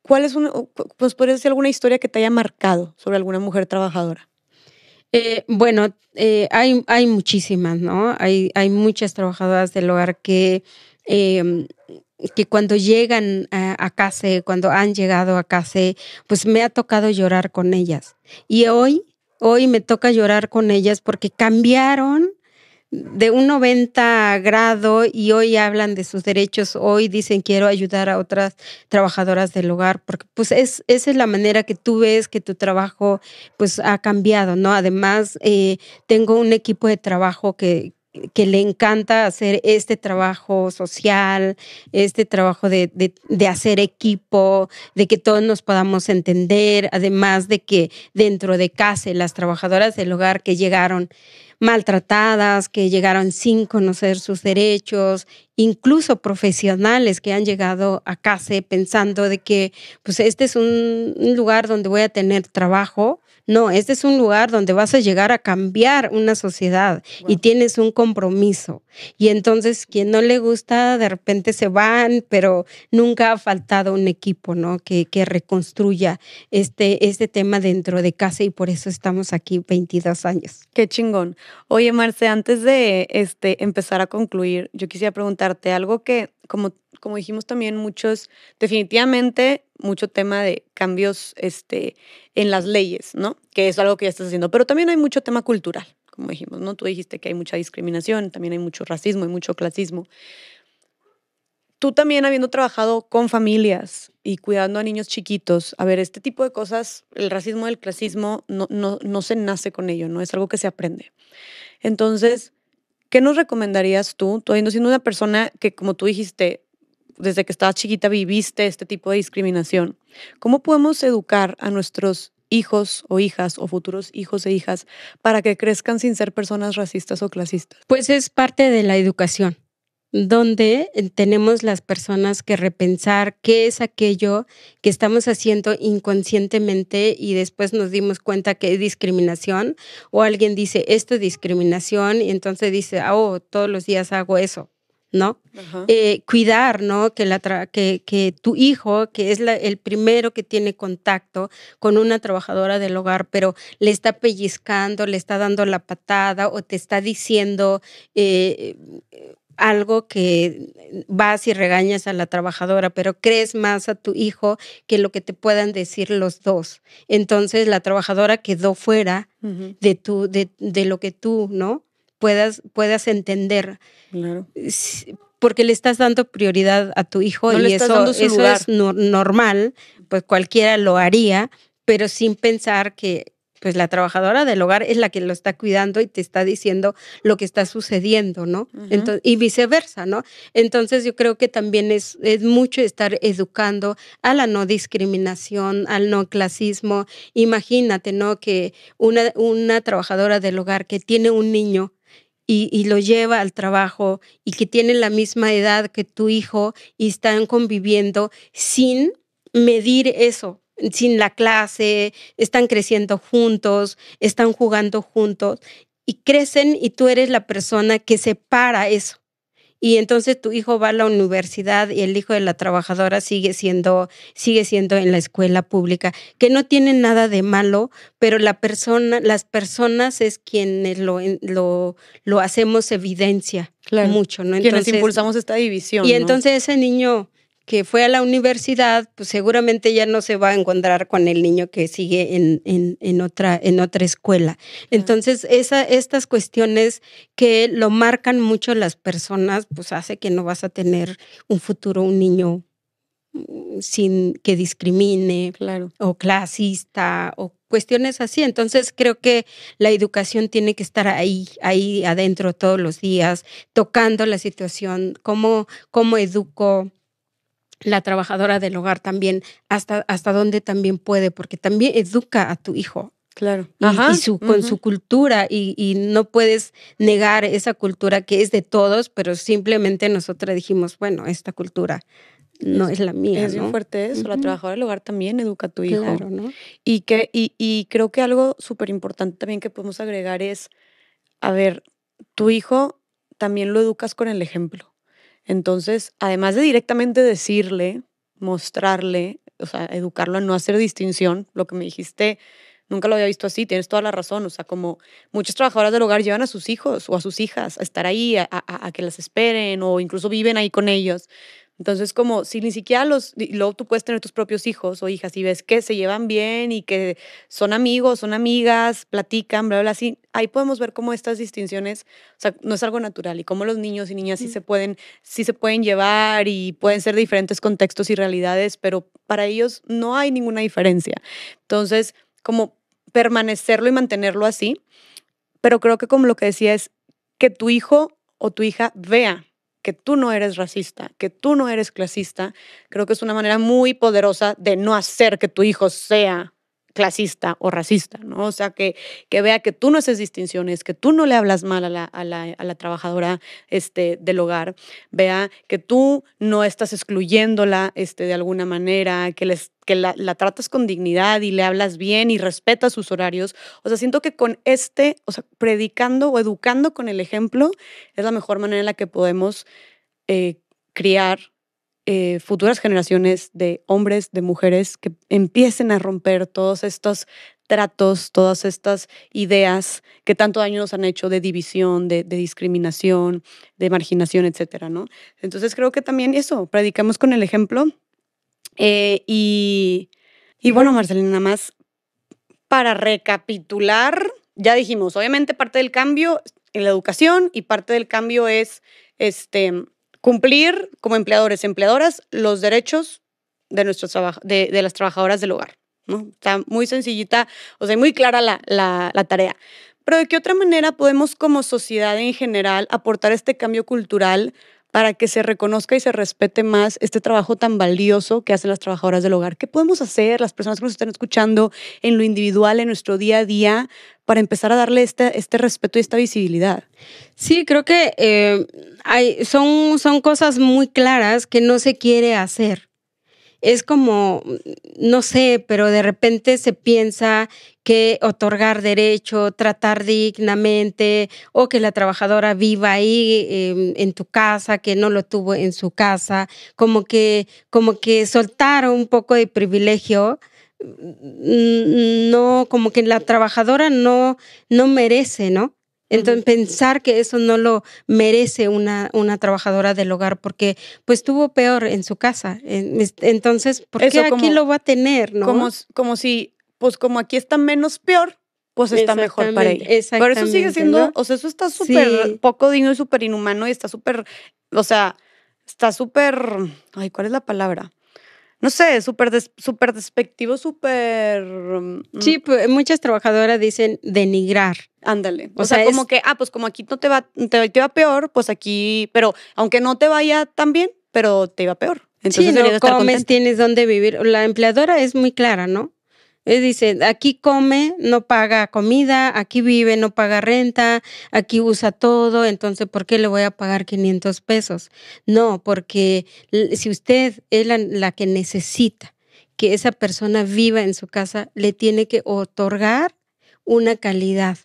¿cuál es una, pues podrías decir alguna historia que te haya marcado sobre alguna mujer trabajadora? Eh, bueno, eh, hay, hay muchísimas, ¿no? Hay, hay muchas trabajadoras del hogar que, em, que cuando llegan a, casa, cuando han llegado a casa, pues me ha tocado llorar con ellas. Y hoy, hoy me toca llorar con ellas porque cambiaron de un 90 grado y hoy hablan de sus derechos, hoy dicen quiero ayudar a otras trabajadoras del hogar, porque pues es, esa es la manera que tú ves que tu trabajo pues ha cambiado, ¿no? Además, eh, tengo un equipo de trabajo que, que le encanta hacer este trabajo social, este trabajo de, de, de, hacer equipo, de que todos nos podamos entender, además de que dentro de casa las trabajadoras del hogar que llegaron maltratadas, que llegaron sin conocer sus derechos, incluso profesionales que han llegado a casa pensando de que pues este es un lugar donde voy a tener trabajo, no, este es un lugar donde vas a llegar a cambiar una sociedad y tienes un compromiso. Y entonces quien no le gusta, de repente se van, pero nunca ha faltado un equipo, ¿no? Que, que reconstruya este, este tema dentro de casa y por eso estamos aquí 22 años. Qué chingón. Oye, Marce, antes de este, empezar a concluir, yo quisiera preguntarte algo que, como como dijimos también, muchos, definitivamente, mucho tema de cambios este, en las leyes, ¿no? Que es algo que ya estás haciendo, pero también hay mucho tema cultural, como dijimos, ¿no? Tú dijiste que hay mucha discriminación, también hay mucho racismo, hay mucho clasismo. Tú también habiendo trabajado con familias y cuidando a niños chiquitos, a ver, este tipo de cosas, el racismo, el clasismo, no, no, no se nace con ello, ¿no? Es algo que se aprende. Entonces, ¿qué nos recomendarías tú, tú siendo una persona que, como tú dijiste, desde que estabas chiquita viviste este tipo de discriminación. ¿Cómo podemos educar a nuestros hijos o hijas o futuros hijos e hijas para que crezcan sin ser personas racistas o clasistas? Pues es parte de la educación, donde tenemos las personas que repensar qué es aquello que estamos haciendo inconscientemente y después nos dimos cuenta que es discriminación o alguien dice esto es discriminación y entonces dice, oh, todos los días hago eso ¿no? Eh, cuidar, ¿no? Que, la que, que, tu hijo, que es el primero que tiene contacto con una trabajadora del hogar, pero le está pellizcando, le está dando la patada o te está diciendo eh, algo que vas y regañas a la trabajadora, pero crees más a tu hijo que lo que te puedan decir los dos. Entonces la trabajadora quedó fuera de, tu, de, de lo que tú, ¿no? puedas, puedas entender. porque le estás dando prioridad a tu hijo y eso, eso es normal, pues cualquiera lo haría, pero sin pensar que pues la trabajadora del hogar es la que lo está cuidando y te está diciendo lo que está sucediendo, ¿no? Entonces, y viceversa, ¿no? Entonces yo creo que también es, es mucho estar educando a la no discriminación, al no clasismo. Imagínate, ¿no? Que una, una trabajadora del hogar que tiene un niño y, y, lo lleva al trabajo y que tiene la misma edad que tu hijo y están conviviendo sin medir eso, sin la clase, están creciendo juntos, están jugando juntos y crecen y tú eres la persona que separa eso. Y entonces tu hijo va a la universidad y el hijo de la trabajadora sigue siendo, sigue siendo en la escuela pública, que no tiene nada de malo, pero la persona, las personas es quienes lo, lo, lo hacemos evidencia mucho, ¿no? Entonces, quienes impulsamos esta división. Y entonces ese niño que fue a la universidad, pues seguramente ya no se va a encontrar con el niño que sigue en, en, otra, en otra escuela. Entonces, esa, estas cuestiones que lo marcan mucho las personas, pues hace que no vas a tener un futuro, un niño mm, sin que discrimine claro. o clasista o cuestiones así. Entonces creo que la educación tiene que estar ahí, ahí adentro todos los días, tocando la situación, cómo, cómo educo la trabajadora del hogar también, hasta, hasta dónde también puede, porque también educa a tu hijo. Claro. Y, su, con su cultura, y, no puedes negar esa cultura que es de todos, pero simplemente nosotros dijimos, bueno, esta cultura no es, la mía. Es muy fuerte eso. La trabajadora del hogar también educa a tu hijo. Claro, ¿no? Y, que, y, y creo que algo súper importante también que podemos agregar es, a ver, tu hijo también lo educas con el ejemplo. Entonces, además de directamente decirle, mostrarle, o sea, educarlo a no hacer distinción, lo que me dijiste, nunca lo había visto así, tienes toda la razón, o sea, como muchas trabajadoras del hogar llevan a sus hijos o a sus hijas a estar ahí, a, a que las esperen o incluso viven ahí con ellos. Entonces, como si ni siquiera los, luego tú puedes tener tus propios hijos o hijas y ves que se llevan bien y que son amigos, son amigas, platican, bla, bla, así, ahí podemos ver cómo estas distinciones, o sea, no es algo natural y cómo los niños y niñas sí se pueden, sí se pueden llevar y pueden ser de diferentes contextos y realidades, pero para ellos no hay ninguna diferencia. Entonces, como permanecerlo y mantenerlo así, pero creo que como lo que decía es que tu hijo o tu hija vea que tú no eres racista, que tú no eres clasista, creo que es una manera muy poderosa de no hacer que tu hijo sea clasista o racista, ¿no? O sea, que, que vea que tú no haces distinciones, que tú no le hablas mal a la, a la, trabajadora este, del hogar, vea que tú no estás excluyéndola este, de alguna manera, que, les, que la, tratas con dignidad y le hablas bien y respetas sus horarios. O sea, siento que con este, o sea, predicando o educando con el ejemplo es la mejor manera en la que podemos eh, criar eh, futuras generaciones de hombres, de mujeres que empiecen a romper todos estos tratos, todas estas ideas que tanto daño nos han hecho de división, de, discriminación, de marginación, etcétera, ¿no? Entonces creo que también eso, predicamos con el ejemplo. Eh, y, y bueno, Marcelina, más para recapitular, ya dijimos, obviamente parte del cambio en la educación y parte del cambio es este cumplir como empleadores, empleadoras, los derechos de, nuestros de, de las trabajadoras del hogar. ¿no? Está muy sencillita, o sea, muy clara la, la, la tarea. Pero ¿de qué otra manera podemos como sociedad en general aportar este cambio cultural para que se reconozca y se respete más este trabajo tan valioso que hacen las trabajadoras del hogar. ¿Qué podemos hacer las personas que nos están escuchando en lo individual, en nuestro día a día, para empezar a darle este, este respeto y esta visibilidad? Sí, creo que eh, hay, son, son cosas muy claras que no se quiere hacer es como, no sé, pero de repente se piensa que otorgar derecho, tratar dignamente o que la trabajadora viva ahí em, en tu casa, que no lo tuvo en su casa, como que, como que soltar un poco de privilegio mm, no, como que la trabajadora no, no merece, ¿no? Entonces, pensar que eso no lo merece una, una trabajadora del hogar porque pues tuvo peor en su casa. Entonces, ¿por qué aquí lo va a tener? ¿no? Como, como si, pues como aquí está menos peor, pues está mejor para ella. Pero eso sigue siendo, o sea, eso está súper poco digno y súper inhumano y está súper, o sea, está súper, ay, ¿cuál es la palabra? No sé, súper super despectivo, súper... Mm, sí, pues, muchas trabajadoras dicen denigrar. Ándale. O, sea, como que, ah, pues como aquí no te va, te, te va peor, pues aquí, pero aunque no te vaya tan bien, pero te iba peor. Entonces, sí, no comes, tienes dónde vivir. La empleadora es muy clara, ¿no? Él dice, aquí come, no paga comida, aquí vive, no paga renta, aquí usa todo, entonces ¿por qué le voy a pagar 500 pesos? No, porque si usted es la, que necesita que esa persona viva en su casa, le tiene que otorgar una calidad,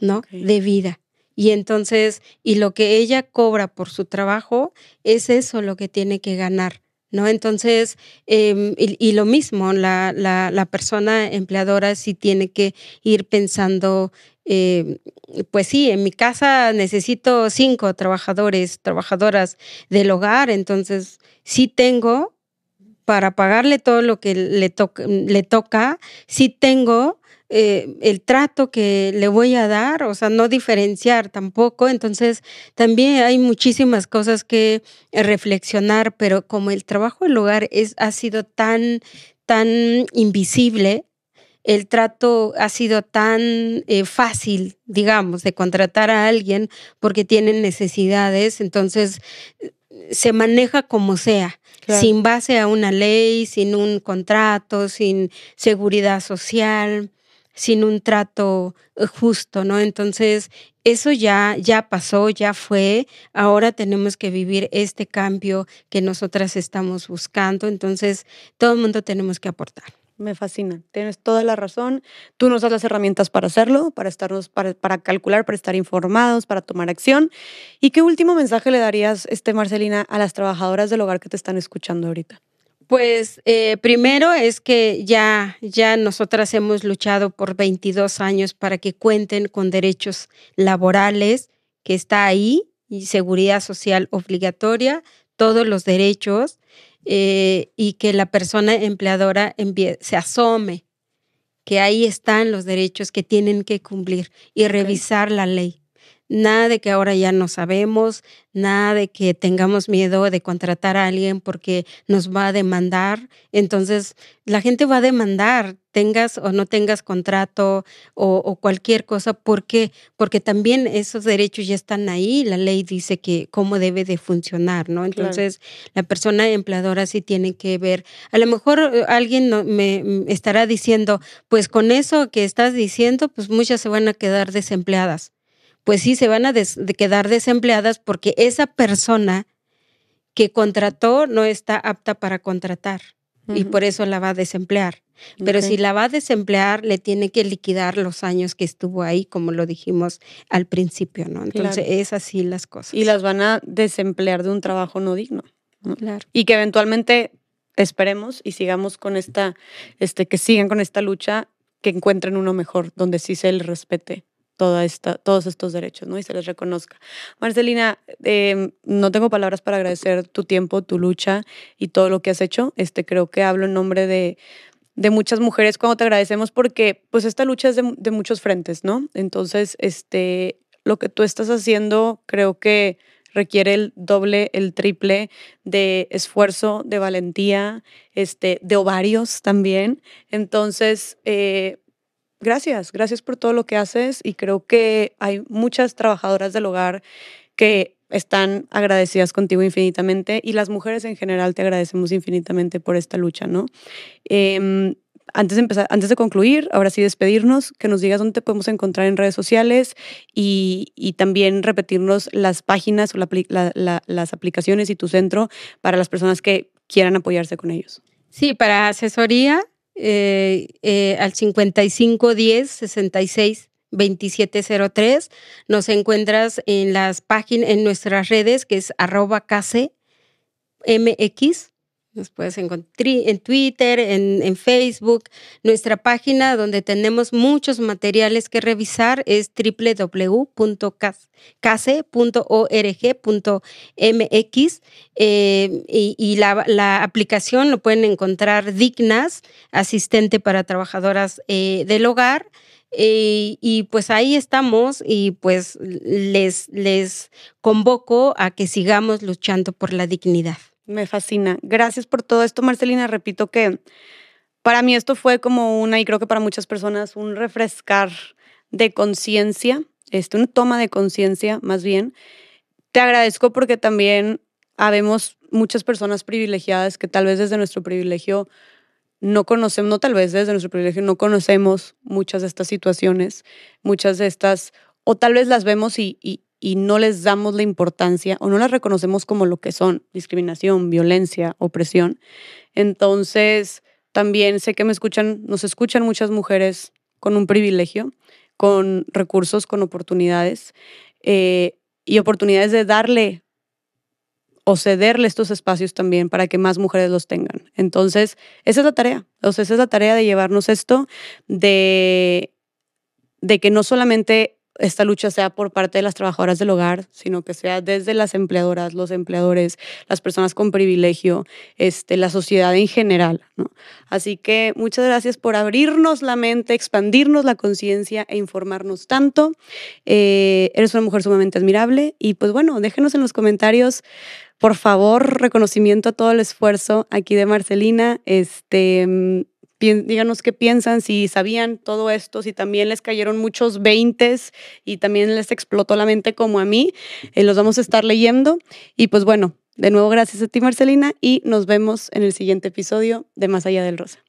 ¿no? De vida. Y entonces, y lo que ella cobra por su trabajo, es eso lo que tiene que ganar. ¿No? Entonces, em, y, lo mismo, la, la, persona empleadora sí tiene que ir pensando, em, pues sí, en mi casa necesito cinco trabajadores, trabajadoras del hogar, entonces sí tengo para pagarle todo lo que le, le toca, sí tengo eh, el trato que le voy a dar, o sea, no diferenciar tampoco. Entonces, también hay muchísimas cosas que reflexionar, pero como el trabajo del hogar es, ha sido tan, tan invisible, el trato ha sido tan eh, fácil, digamos, de contratar a alguien porque tienen necesidades, entonces se maneja como sea, sin base a una ley, sin un contrato, sin seguridad social sin un trato eh, justo, ¿no? Entonces, eso ya, ya pasó, ya fue, ahora tenemos que vivir este cambio que nosotras estamos buscando, entonces todo el mundo tenemos que aportar. Me fascina, tienes toda la razón. Tú nos das las herramientas para hacerlo, para estarnos, para, para, calcular, para estar informados, para tomar acción. ¿Y qué último mensaje le darías, este, Marcelina, a las trabajadoras del hogar que te están escuchando ahorita? Pues eh, primero es que ya, ya nosotras hemos luchado por 22 años para que cuenten con derechos laborales, que está ahí, y seguridad social obligatoria, todos los derechos, eh, y que la persona empleadora se asome, que ahí están los derechos que tienen que cumplir y revisar la ley. Nada de que ahora ya no sabemos, nada de que tengamos miedo de contratar a alguien porque nos va a demandar. Entonces, la gente va a demandar, tengas o no tengas contrato o, cualquier cosa. ¿Por qué? Porque también esos derechos ya están ahí. La ley dice que cómo debe de funcionar, ¿no? Entonces, la persona empleadora sí tiene que ver. A lo mejor eh, alguien me estará diciendo, pues con eso que estás diciendo, pues muchas se van a quedar desempleadas pues sí se van a quedar desempleadas porque esa persona que contrató no está apta para contratar y por eso la va a desemplear. Pero si la va a desemplear, le tiene que liquidar los años que estuvo ahí, como lo dijimos al principio, ¿no? Entonces, es así las cosas. Y las van a desemplear de un trabajo no digno. Claro. Y que eventualmente esperemos y sigamos con esta, este, que sigan con esta lucha, que encuentren uno mejor, donde sí se les respete todos estos derechos ¿no? y se les reconozca. Marcelina, em, no tengo palabras para agradecer tu tiempo, tu lucha y todo lo que has hecho. Este, creo que hablo en nombre de, de muchas mujeres cuando te agradecemos porque pues esta lucha es de, de, muchos frentes, ¿no? Entonces, este, lo que tú estás haciendo creo que requiere el doble, el triple de esfuerzo, de valentía, este, de ovarios también. Entonces, eh, gracias, gracias por todo lo que haces y creo que hay muchas trabajadoras del hogar que están agradecidas contigo infinitamente y las mujeres en general te agradecemos infinitamente por esta lucha, ¿no? Em, antes de empezar, antes de concluir, ahora sí despedirnos, que nos digas dónde te podemos encontrar en redes sociales y, también repetirnos las páginas o las aplicaciones y tu centro para las personas que quieran apoyarse con ellos. Sí, para asesoría eh, eh, al 5510 66 2703. Nos encuentras en las páginas, en nuestras redes, que es arroba case MX, Nos puedes encontrar en Twitter, en, Facebook. Nuestra página donde tenemos muchos materiales que revisar es www.case.org.mx eh, y, la, aplicación lo pueden encontrar Dignas, asistente para trabajadoras eh, del hogar. Eh, y pues ahí estamos y pues les, les convoco a que sigamos luchando por la dignidad. Me fascina. Gracias por todo esto, Marcelina. Repito que para mí esto fue como una, y creo que para muchas personas, un refrescar de conciencia, este, una toma de conciencia más bien. Te agradezco porque también habemos muchas personas privilegiadas que tal vez desde nuestro privilegio no conocemos, no tal vez desde nuestro privilegio no conocemos muchas de estas situaciones, muchas de estas, o tal vez las vemos y, y no les damos la importancia o no las reconocemos como lo que son, discriminación, violencia, opresión. Entonces, también sé que me escuchan, nos escuchan muchas mujeres con un privilegio, con recursos, con oportunidades eh, y oportunidades de darle o cederle estos espacios también para que más mujeres los tengan. Entonces, esa es la tarea. O sea, esa es la tarea de llevarnos esto, de, de que no solamente esta lucha sea por parte de las trabajadoras del hogar, sino que sea desde las empleadoras, los empleadores, las personas con privilegio, este, la sociedad en general. Así que muchas gracias por abrirnos la mente, expandirnos la conciencia e informarnos tanto. Eh, eres una mujer sumamente admirable y pues bueno, déjenos en los comentarios. Por favor, reconocimiento a todo el esfuerzo aquí de Marcelina. Este, díganos qué piensan, si sabían todo esto, si también les cayeron muchos veintes y también les explotó la mente como a mí. Eh, los vamos a estar leyendo. Y pues bueno, de nuevo gracias a ti Marcelina y nos vemos en el siguiente episodio de Más allá del Rosa.